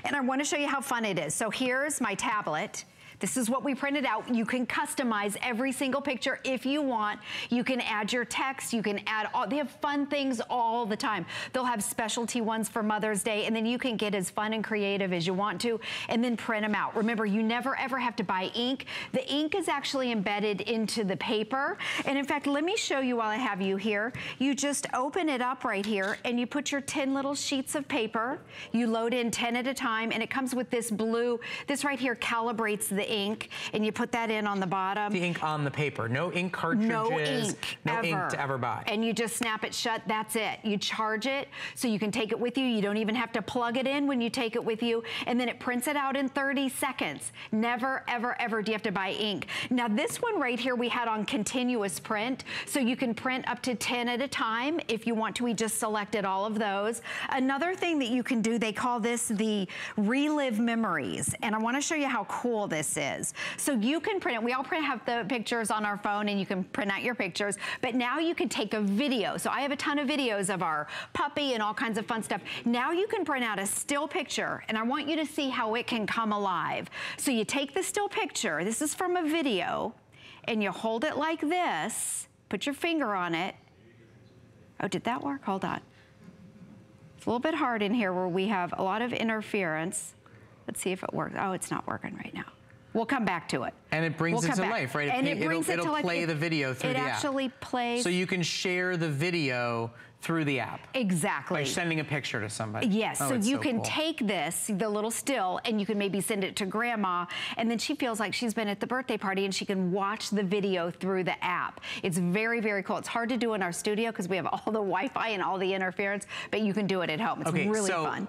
and I wanna show you how fun it is. So here's my tablet. This is what we printed out. You can customize every single picture if you want. You can add your text, you can add all, they have fun things all the time. They'll have specialty ones for Mother's Day, and then you can get as fun and creative as you want to, and then print them out. Remember, you never ever have to buy ink. The ink is actually embedded into the paper. And in fact, let me show you while I have you here. You just open it up right here, and you put your 10 little sheets of paper. You load in 10 at a time, and it comes with this blue, this right here calibrates the ink, and you put that in on the bottom. The ink on the paper. No ink cartridges. No ink, No ever. ink to ever buy. And you just snap it shut, that's it. You charge it so you can take it with you. You don't even have to plug it in when you take it with you. And then it prints it out in 30 seconds. Never, ever, ever do you have to buy ink. Now this one right here we had on continuous print. So you can print up to 10 at a time. If you want to, we just selected all of those. Another thing that you can do, they call this the relive memories. And I wanna show you how cool this is. So you can print it. We all print have the pictures on our phone and you can print out your pictures, but now you can take a video. So I have a ton of videos of our puppy and all kinds of fun stuff. Now you can print out a still picture and I want you to see how it can come alive. So you take the still picture, this is from a video, and you hold it like this, put your finger on it. Oh, did that work? Hold on. It's a little bit hard in here where we have a lot of interference. Let's see if it works. Oh, it's not working right now. We'll come back to it. And it brings We'll it to back. life, right? And It- it brings it'll, it life. play It- the video through the app. It actually plays- So you can share the video through the app. Exactly. By sending a picture to somebody. Yes, Oh, so you can cool. take this, the little still, and you can maybe send it to grandma, and then she feels like she's been at the birthday party and she can watch the video through the app. It's very, very cool. It's hard to do in our studio because we have all the Wi-Fi and all the interference, but you can do it at home. It's Okay, really so fun.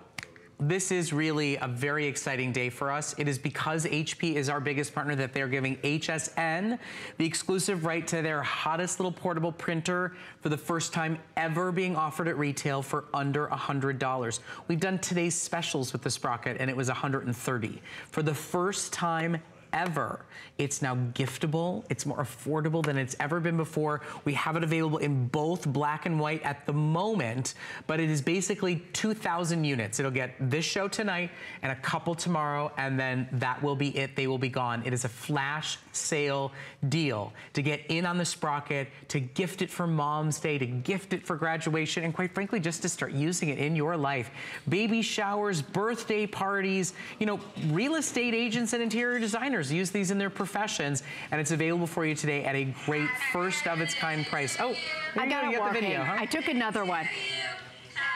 This is really a very exciting day for us. It is because HP is our biggest partner that they're giving HSN the exclusive right to their hottest little portable printer for the first time ever being offered at retail for under $100. We've done today's specials with the Sprocket and it was 130. For the first time ever. It's now giftable. It's more affordable than it's ever been before. We have it available in both black and white at the moment, but it is basically 2,000 units. It'll get this show tonight and a couple tomorrow, and then that will be it. They will be gone. It is a flash sale deal to get in on the sprocket, to gift it for Mom's Day, to gift it for graduation, and quite frankly, just to start using it in your life. Baby showers, birthday parties, you know, real estate agents and interior designers use these in their professions, and it's available for you today at a great first of its kind price. Oh, I got it working. video, huh? I took another one.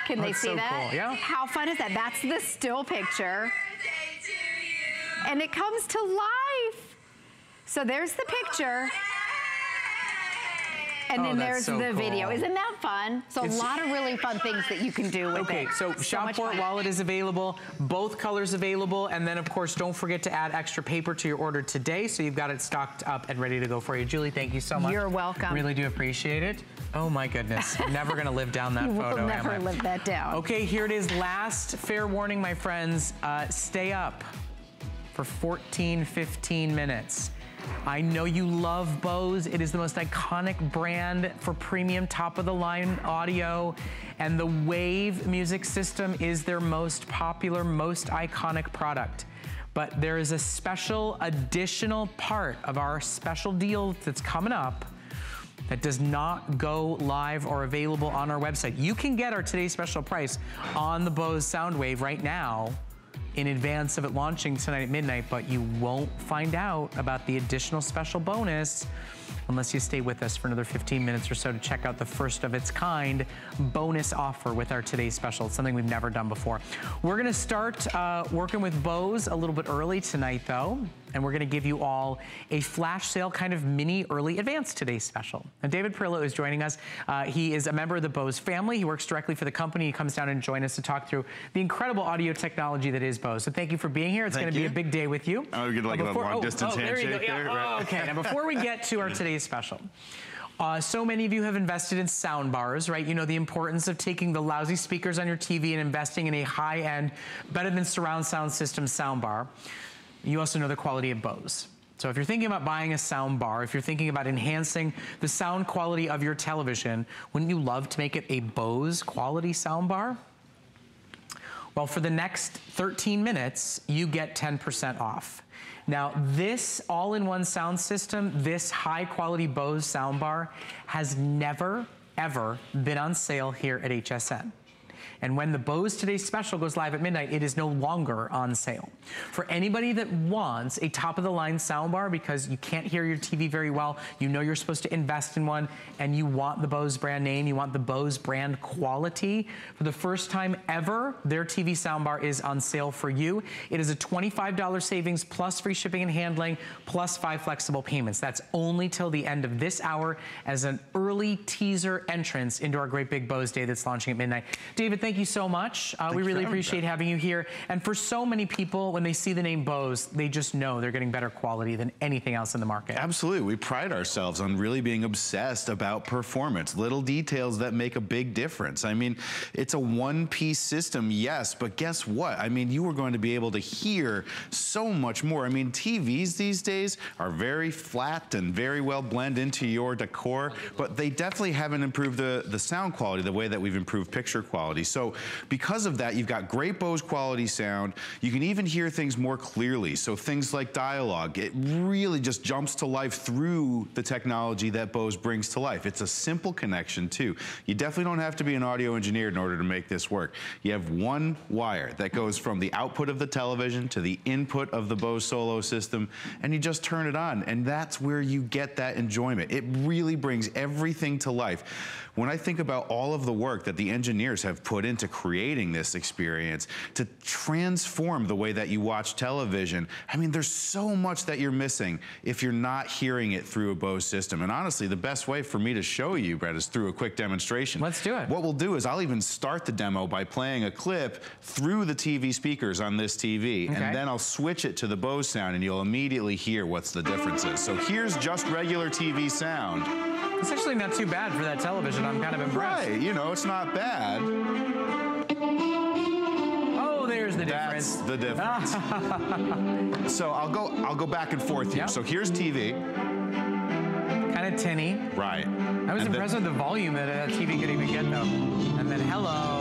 Can they see so that? cool, yeah. How fun is that? That's the still picture. And it comes to life. So there's the picture. And Oh, then there's so the video. Isn't that fun? So It's- a lot of really fun things that you can do with Okay, it. Okay, so shop much for it while it is available. Both colors available. And then, of course, don't forget to add extra paper to your order today so you've got it stocked up and ready to go for you. Julie, thank you so much. You're welcome. Really do appreciate it. Oh, my goodness. Never going to live down that You will photo, am never I? live that down. Okay, here it is. Last fair warning, my friends. Uh, stay up for 14, 15 minutes. I know you love Bose. It is the most iconic brand for premium top of the line audio. And the Wave music system is their most popular, most iconic product. But there is a special additional part of our special deal that's coming up that does not go live or available on our website. You can get our today's special price on the Bose Soundwave right now in advance of it launching tonight at midnight, but you won't find out about the additional special bonus unless you stay with us for another 15 minutes or so to check out the first of its kind bonus offer with our today's special. It's something we've never done before. We're gonna start uh, working with Bose a little bit early tonight though, and we're gonna give you all a flash sale kind of mini early advance today's special. Now David Perillo is joining us. Uh, he is a member of the Bose family. He works directly for the company. He comes down and join us to talk through the incredible audio technology that is Bose. So thank you for being here. It's Thank gonna be a big day with you. Oh, you're like Uh, a before- long oh, distance oh, there you go. handshake Yeah, there, oh, right? okay, now before we get to our today's special, uh, so many of you have invested in sound bars, right? You know the importance of taking the lousy speakers on your TV and investing in a high-end, better than surround sound system sound bar. You also know the quality of Bose. So if you're thinking about buying a sound bar, if you're thinking about enhancing the sound quality of your television, wouldn't you love to make it a Bose quality sound bar? Well, for the next 13 minutes, you get 10% off. Now, this all-in-one sound system, this high-quality Bose soundbar, has never, ever been on sale here at HSN. And when the Bose Today special goes live at midnight, it is no longer on sale. For anybody that wants a top-of-the-line soundbar because you can't hear your TV very well, you know you're supposed to invest in one, and you want the Bose brand name, you want the Bose brand quality, for the first time ever, their TV soundbar is on sale for you. It is a $25 savings plus free shipping and handling, plus five flexible payments. That's only till the end of this hour as an early teaser entrance into our great big Bose Day that's launching at midnight. David, thank you so much. Uh, we really appreciate having you here. And for so many people, when they see the name Bose, they just know they're getting better quality than anything else in the market. Absolutely. We pride ourselves on really being obsessed about performance, little details that make a big difference. I mean, it's a one piece system, yes, but guess what? I mean, you are going to be able to hear so much more. I mean, TVs these days are very flat and very well blend into your decor, but they definitely haven't improved the, the sound quality the way that we've improved picture quality. quality. So because of that, you've got great Bose quality sound. You can even hear things more clearly. So things like dialogue, it really just jumps to life through the technology that Bose brings to life. It's a simple connection too. You definitely don't have to be an audio engineer in order to make this work. You have one wire that goes from the output of the television to the input of the Bose Solo system, and you just turn it on, and that's where you get that enjoyment. It really brings everything to life. When I think about all of the work that the engineers have put into creating this experience to transform the way that you watch television, I mean, there's so much that you're missing if you're not hearing it through a Bose system. And honestly, the best way for me to show you, Brett, is through a quick demonstration. Let's do it. What we'll do is I'll even start the demo by playing a clip through the TV speakers on this TV, Okay. and then I'll switch it to the Bose sound, and you'll immediately hear what's the differences. So here's just regular TV sound. It's actually not too bad for that television. I'm kind of impressed. Right, you know, it's not bad. Oh, there's the difference. That's the difference. so I'll go I'll go back and forth here. Yep. So here's TV. kind of tinny. Right. I was And impressed then- with the volume that uh, a TV could even get though. And then hello.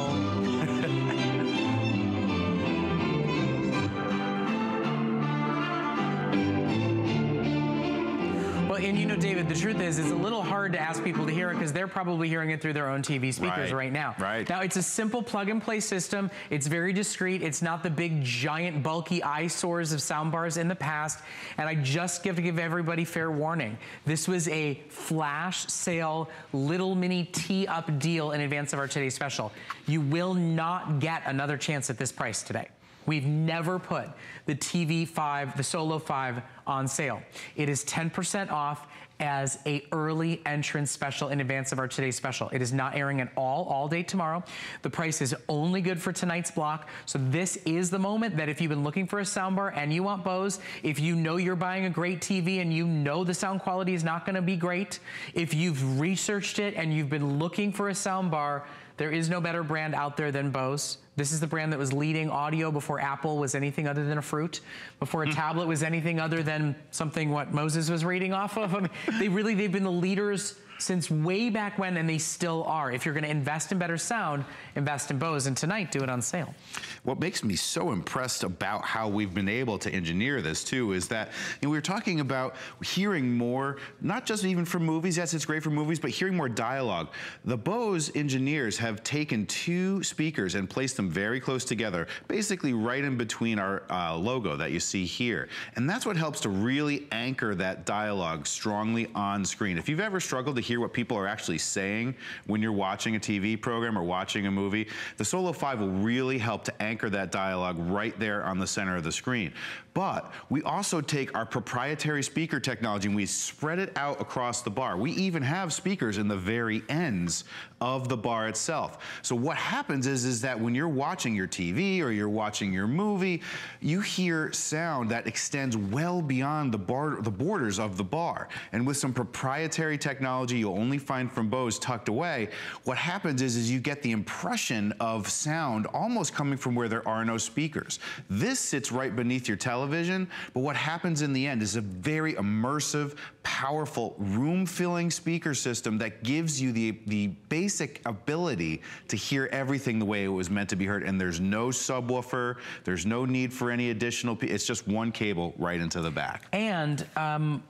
And you know, David, the truth is, it's a little hard to ask people to hear it because they're probably hearing it through their own TV speakers Right, right, now. right. Now, it's a simple plug-and-play system. It's very discreet. It's not the big, giant, bulky eyesores of soundbars in the past. And I just give to give everybody fair warning. This was a flash sale, little mini tee-up deal in advance of our today's special. You will not get another chance at this price today. We've never put the TV5, the Solo 5 on sale. It is 10% off as a early entrance special in advance of our today's special. It is not airing at all all day tomorrow. The price is only good for tonight's block. So this is the moment that if you've been looking for a soundbar and you want Bose, if you know you're buying a great TV and you know the sound quality is not gonna be great, if you've researched it and you've been looking for a soundbar, there is no better brand out there than Bose. This is the brand that was leading audio before Apple was anything other than a fruit, before a hmm. tablet was anything other than something what Moses was reading off of. I mean, they really, they've been the leaders since way back when, and they still are. If you're gonna invest in better sound, invest in Bose, and tonight, do it on sale. What makes me so impressed about how we've been able to engineer this too is that you know, we were talking about hearing more, not just even for movies. Yes, it's great for movies, but hearing more dialogue. The Bose engineers have taken two speakers and placed them very close together, basically right in between our uh, logo that you see here. And that's what helps to really anchor that dialogue strongly on screen. If you've ever struggled to hear what people are actually saying when you're watching a TV program or watching a movie, the Solo 5 will really help to anchor that dialogue right there on the center of the screen. But we also take our proprietary speaker technology and we spread it out across the bar. We even have speakers in the very ends of the bar itself. So what happens is, is that when you're watching your TV or you're watching your movie, you hear sound that extends well beyond the bar, the borders of the bar. And with some proprietary technology you'll only find from Bose tucked away, what happens is, is you get the impression of sound almost coming from where there are no speakers. This sits right beneath your television, but what happens in the end is a very immersive, powerful, room-filling speaker system that gives you the, the basic ability to hear everything the way it was meant to be heard. And there's no subwoofer, there's no need for any additional, it's just one cable right into the back. And um,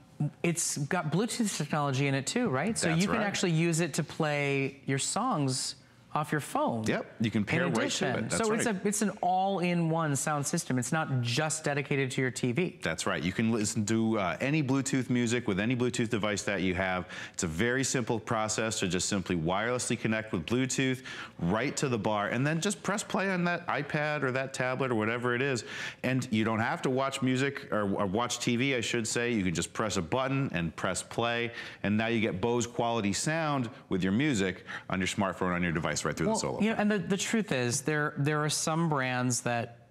it's got Bluetooth technology in it too, right? So That's you can right. actually use it to play your songs off your phone. Yep, you can pair right to it. That's so it's right. a it's an all-in-one sound system. It's not just dedicated to your TV. That's right. You can listen to uh, any Bluetooth music with any Bluetooth device that you have. It's a very simple process to just simply wirelessly connect with Bluetooth right to the bar and then just press play on that iPad or that tablet or whatever it is. And you don't have to watch music or, or watch TV, I should say. You can just press a button and press play. And now you get Bose quality sound with your music on your smartphone on your device right through the Solo. You know, and the, the truth is, there there are some brands that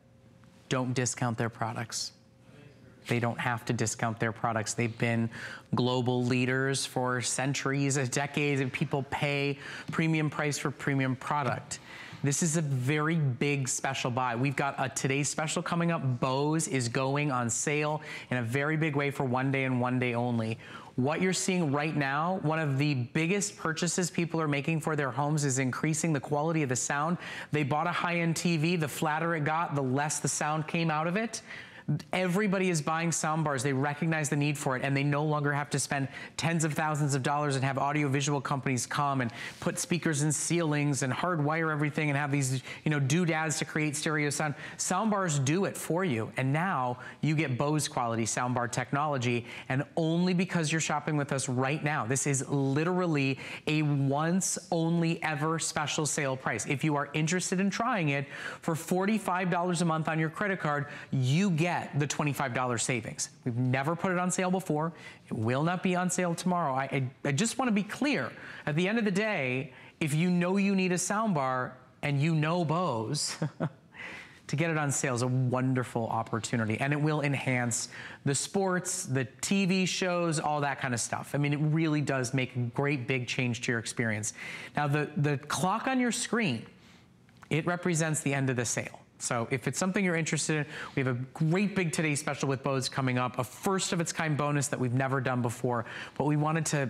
don't discount their products. They don't have to discount their products. They've been global leaders for centuries, decades, and people pay premium price for premium product. This is a very big special buy. We've got a today's special coming up. Bose is going on sale in a very big way for one day and one day only. What you're seeing right now, one of the biggest purchases people are making for their homes is increasing the quality of the sound. They bought a high-end TV. The flatter it got, the less the sound came out of it. Everybody is buying sound bars. They recognize the need for it and they no longer have to spend tens of thousands of dollars and have audiovisual companies come and put speakers in ceilings and hardwire everything and have these, you know, doodads to create stereo sound. Sound bars do it for you. And now you get Bose quality soundbar technology and only because you're shopping with us right now. This is literally a once only ever special sale price. If you are interested in trying it for $45 a month on your credit card, you get get the $25 savings. We've never put it on sale before. It will not be on sale tomorrow. I, I, I just want to be clear. At the end of the day, if you know you need a soundbar and you know Bose, to get it on sale is a wonderful opportunity and it will enhance the sports, the TV shows, all that kind of stuff. I mean, it really does make a great big change to your experience. Now, the, the clock on your screen, it represents the end of the sale. So if it's something you're interested in, we have a great big today special with Bose coming up, a first of its kind bonus that we've never done before, but we wanted to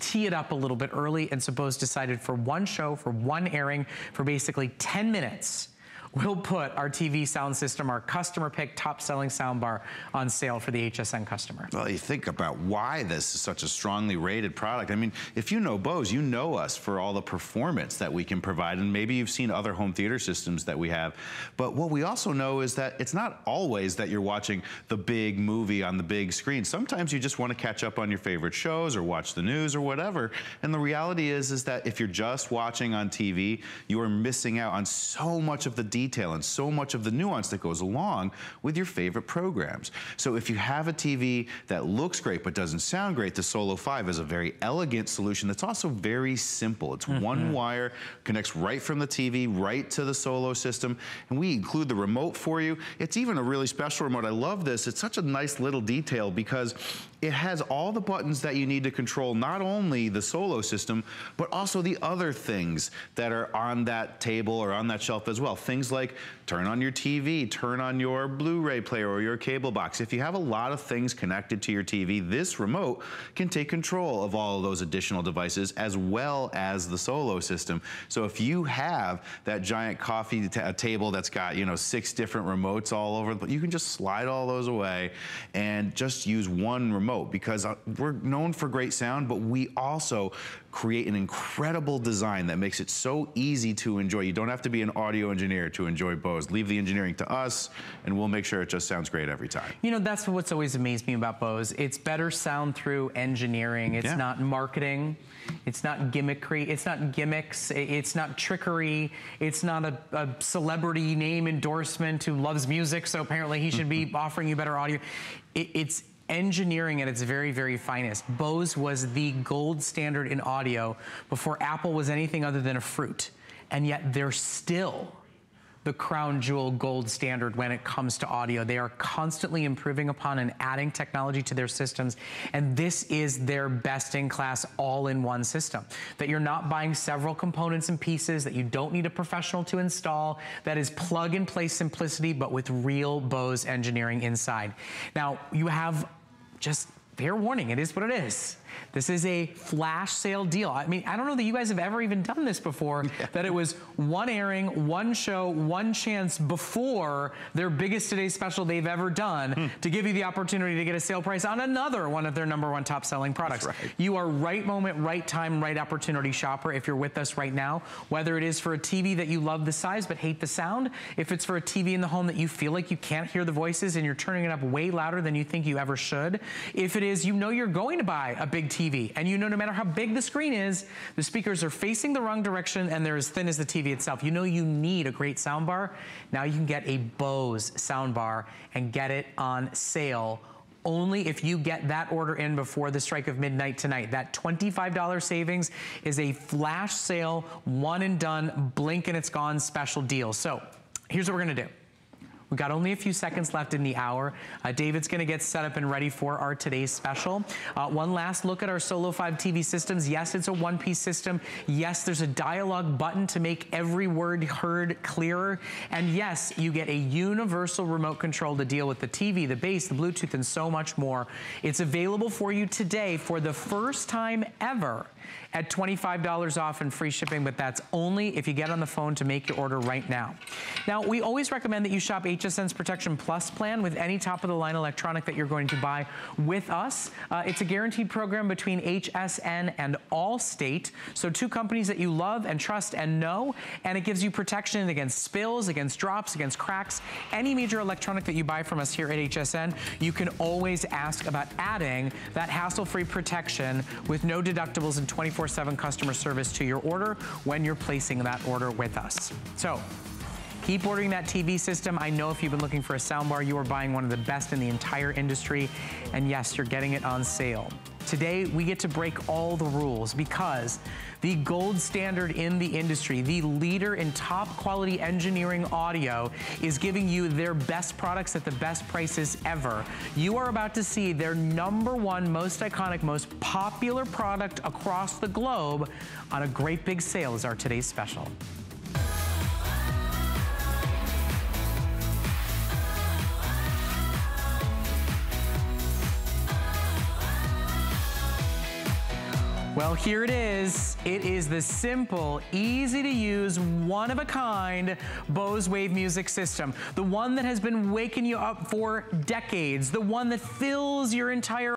tee it up a little bit early and so Bose decided for one show, for one airing, for basically 10 minutes, we'll put our TV sound system, our customer pick top selling soundbar on sale for the HSN customer. Well, you think about why this is such a strongly rated product. I mean, if you know Bose, you know us for all the performance that we can provide, and maybe you've seen other home theater systems that we have. But what we also know is that it's not always that you're watching the big movie on the big screen. Sometimes you just want to catch up on your favorite shows or watch the news or whatever. And the reality is, is that if you're just watching on TV, you are missing out on so much of the detail and so much of the nuance that goes along with your favorite programs. So if you have a TV that looks great but doesn't sound great, the Solo 5 is a very elegant solution that's also very simple. It's mm -hmm. one wire, connects right from the TV, right to the Solo system, and we include the remote for you. It's even a really special remote. I love this. It's such a nice little detail because it has all the buttons that you need to control not only the Solo system, but also the other things that are on that table or on that shelf as well. Things like turn on your TV, turn on your Blu-ray player or your cable box. If you have a lot of things connected to your TV, this remote can take control of all of those additional devices as well as the Solo system. So if you have that giant coffee table that's got, you know, six different remotes all over, you can just slide all those away and just use one remote because uh, we're known for great sound, but we also create an incredible design that makes it so easy to enjoy. You don't have to be an audio engineer to enjoy Bose. Leave the engineering to us, and we'll make sure it just sounds great every time. You know, that's what's always amazed me about Bose. It's better sound through engineering. It's yeah. not marketing. It's not gimmickry. It's not gimmicks. It's not trickery. It's not a, a celebrity name endorsement who loves music, so apparently he should be offering you better audio. It, it's engineering at its very, very finest. Bose was the gold standard in audio before Apple was anything other than a fruit. And yet they're still the crown jewel gold standard when it comes to audio. They are constantly improving upon and adding technology to their systems. And this is their best in class all-in-one system. That you're not buying several components and pieces, that you don't need a professional to install, that is plug and play simplicity, but with real Bose engineering inside. Now, you have just fair warning, it is what it is. This is a flash sale deal. I mean, I don't know that you guys have ever even done this before, yeah. that it was one airing, one show, one chance before their biggest today special they've ever done hmm. to give you the opportunity to get a sale price on another one of their number one top selling products. Right. You are right moment, right time, right opportunity shopper if you're with us right now, whether it is for a TV that you love the size but hate the sound, if it's for a TV in the home that you feel like you can't hear the voices and you're turning it up way louder than you think you ever should, if it is you know you're going to buy a big TV. And you know no matter how big the screen is, the speakers are facing the wrong direction and they're as thin as the TV itself. You know you need a great soundbar. Now you can get a Bose soundbar and get it on sale only if you get that order in before the strike of midnight tonight. That $25 savings is a flash sale, one and done, blink and it's gone special deal. So here's what we're gonna do. We've got only a few seconds left in the hour. Uh, David's gonna get set up and ready for our today's special. Uh, one last look at our Solo 5 TV systems. Yes, it's a one-piece system. Yes, there's a dialogue button to make every word heard clearer. And yes, you get a universal remote control to deal with the TV, the base, the Bluetooth, and so much more. It's available for you today for the first time ever at $25 off and free shipping, but that's only if you get on the phone to make your order right now. Now, we always recommend that you shop HSN's Protection Plus plan with any top-of-the-line electronic that you're going to buy with us. Uh, it's a guaranteed program between HSN and Allstate, so two companies that you love and trust and know, and it gives you protection against spills, against drops, against cracks, any major electronic that you buy from us here at HSN, you can always ask about adding that hassle-free protection with no deductibles and 24-7 customer service to your order when you're placing that order with us. So Keep ordering that TV system. I know if you've been looking for a soundbar, you are buying one of the best in the entire industry. And yes, you're getting it on sale. Today, we get to break all the rules because the gold standard in the industry, the leader in top quality engineering audio, is giving you their best products at the best prices ever. You are about to see their number one, most iconic, most popular product across the globe on a great big sale is our today's special. Well, here it is. It is the simple, easy to use, one of a kind Bose Wave music system. The one that has been waking you up for decades. The one that fills your entire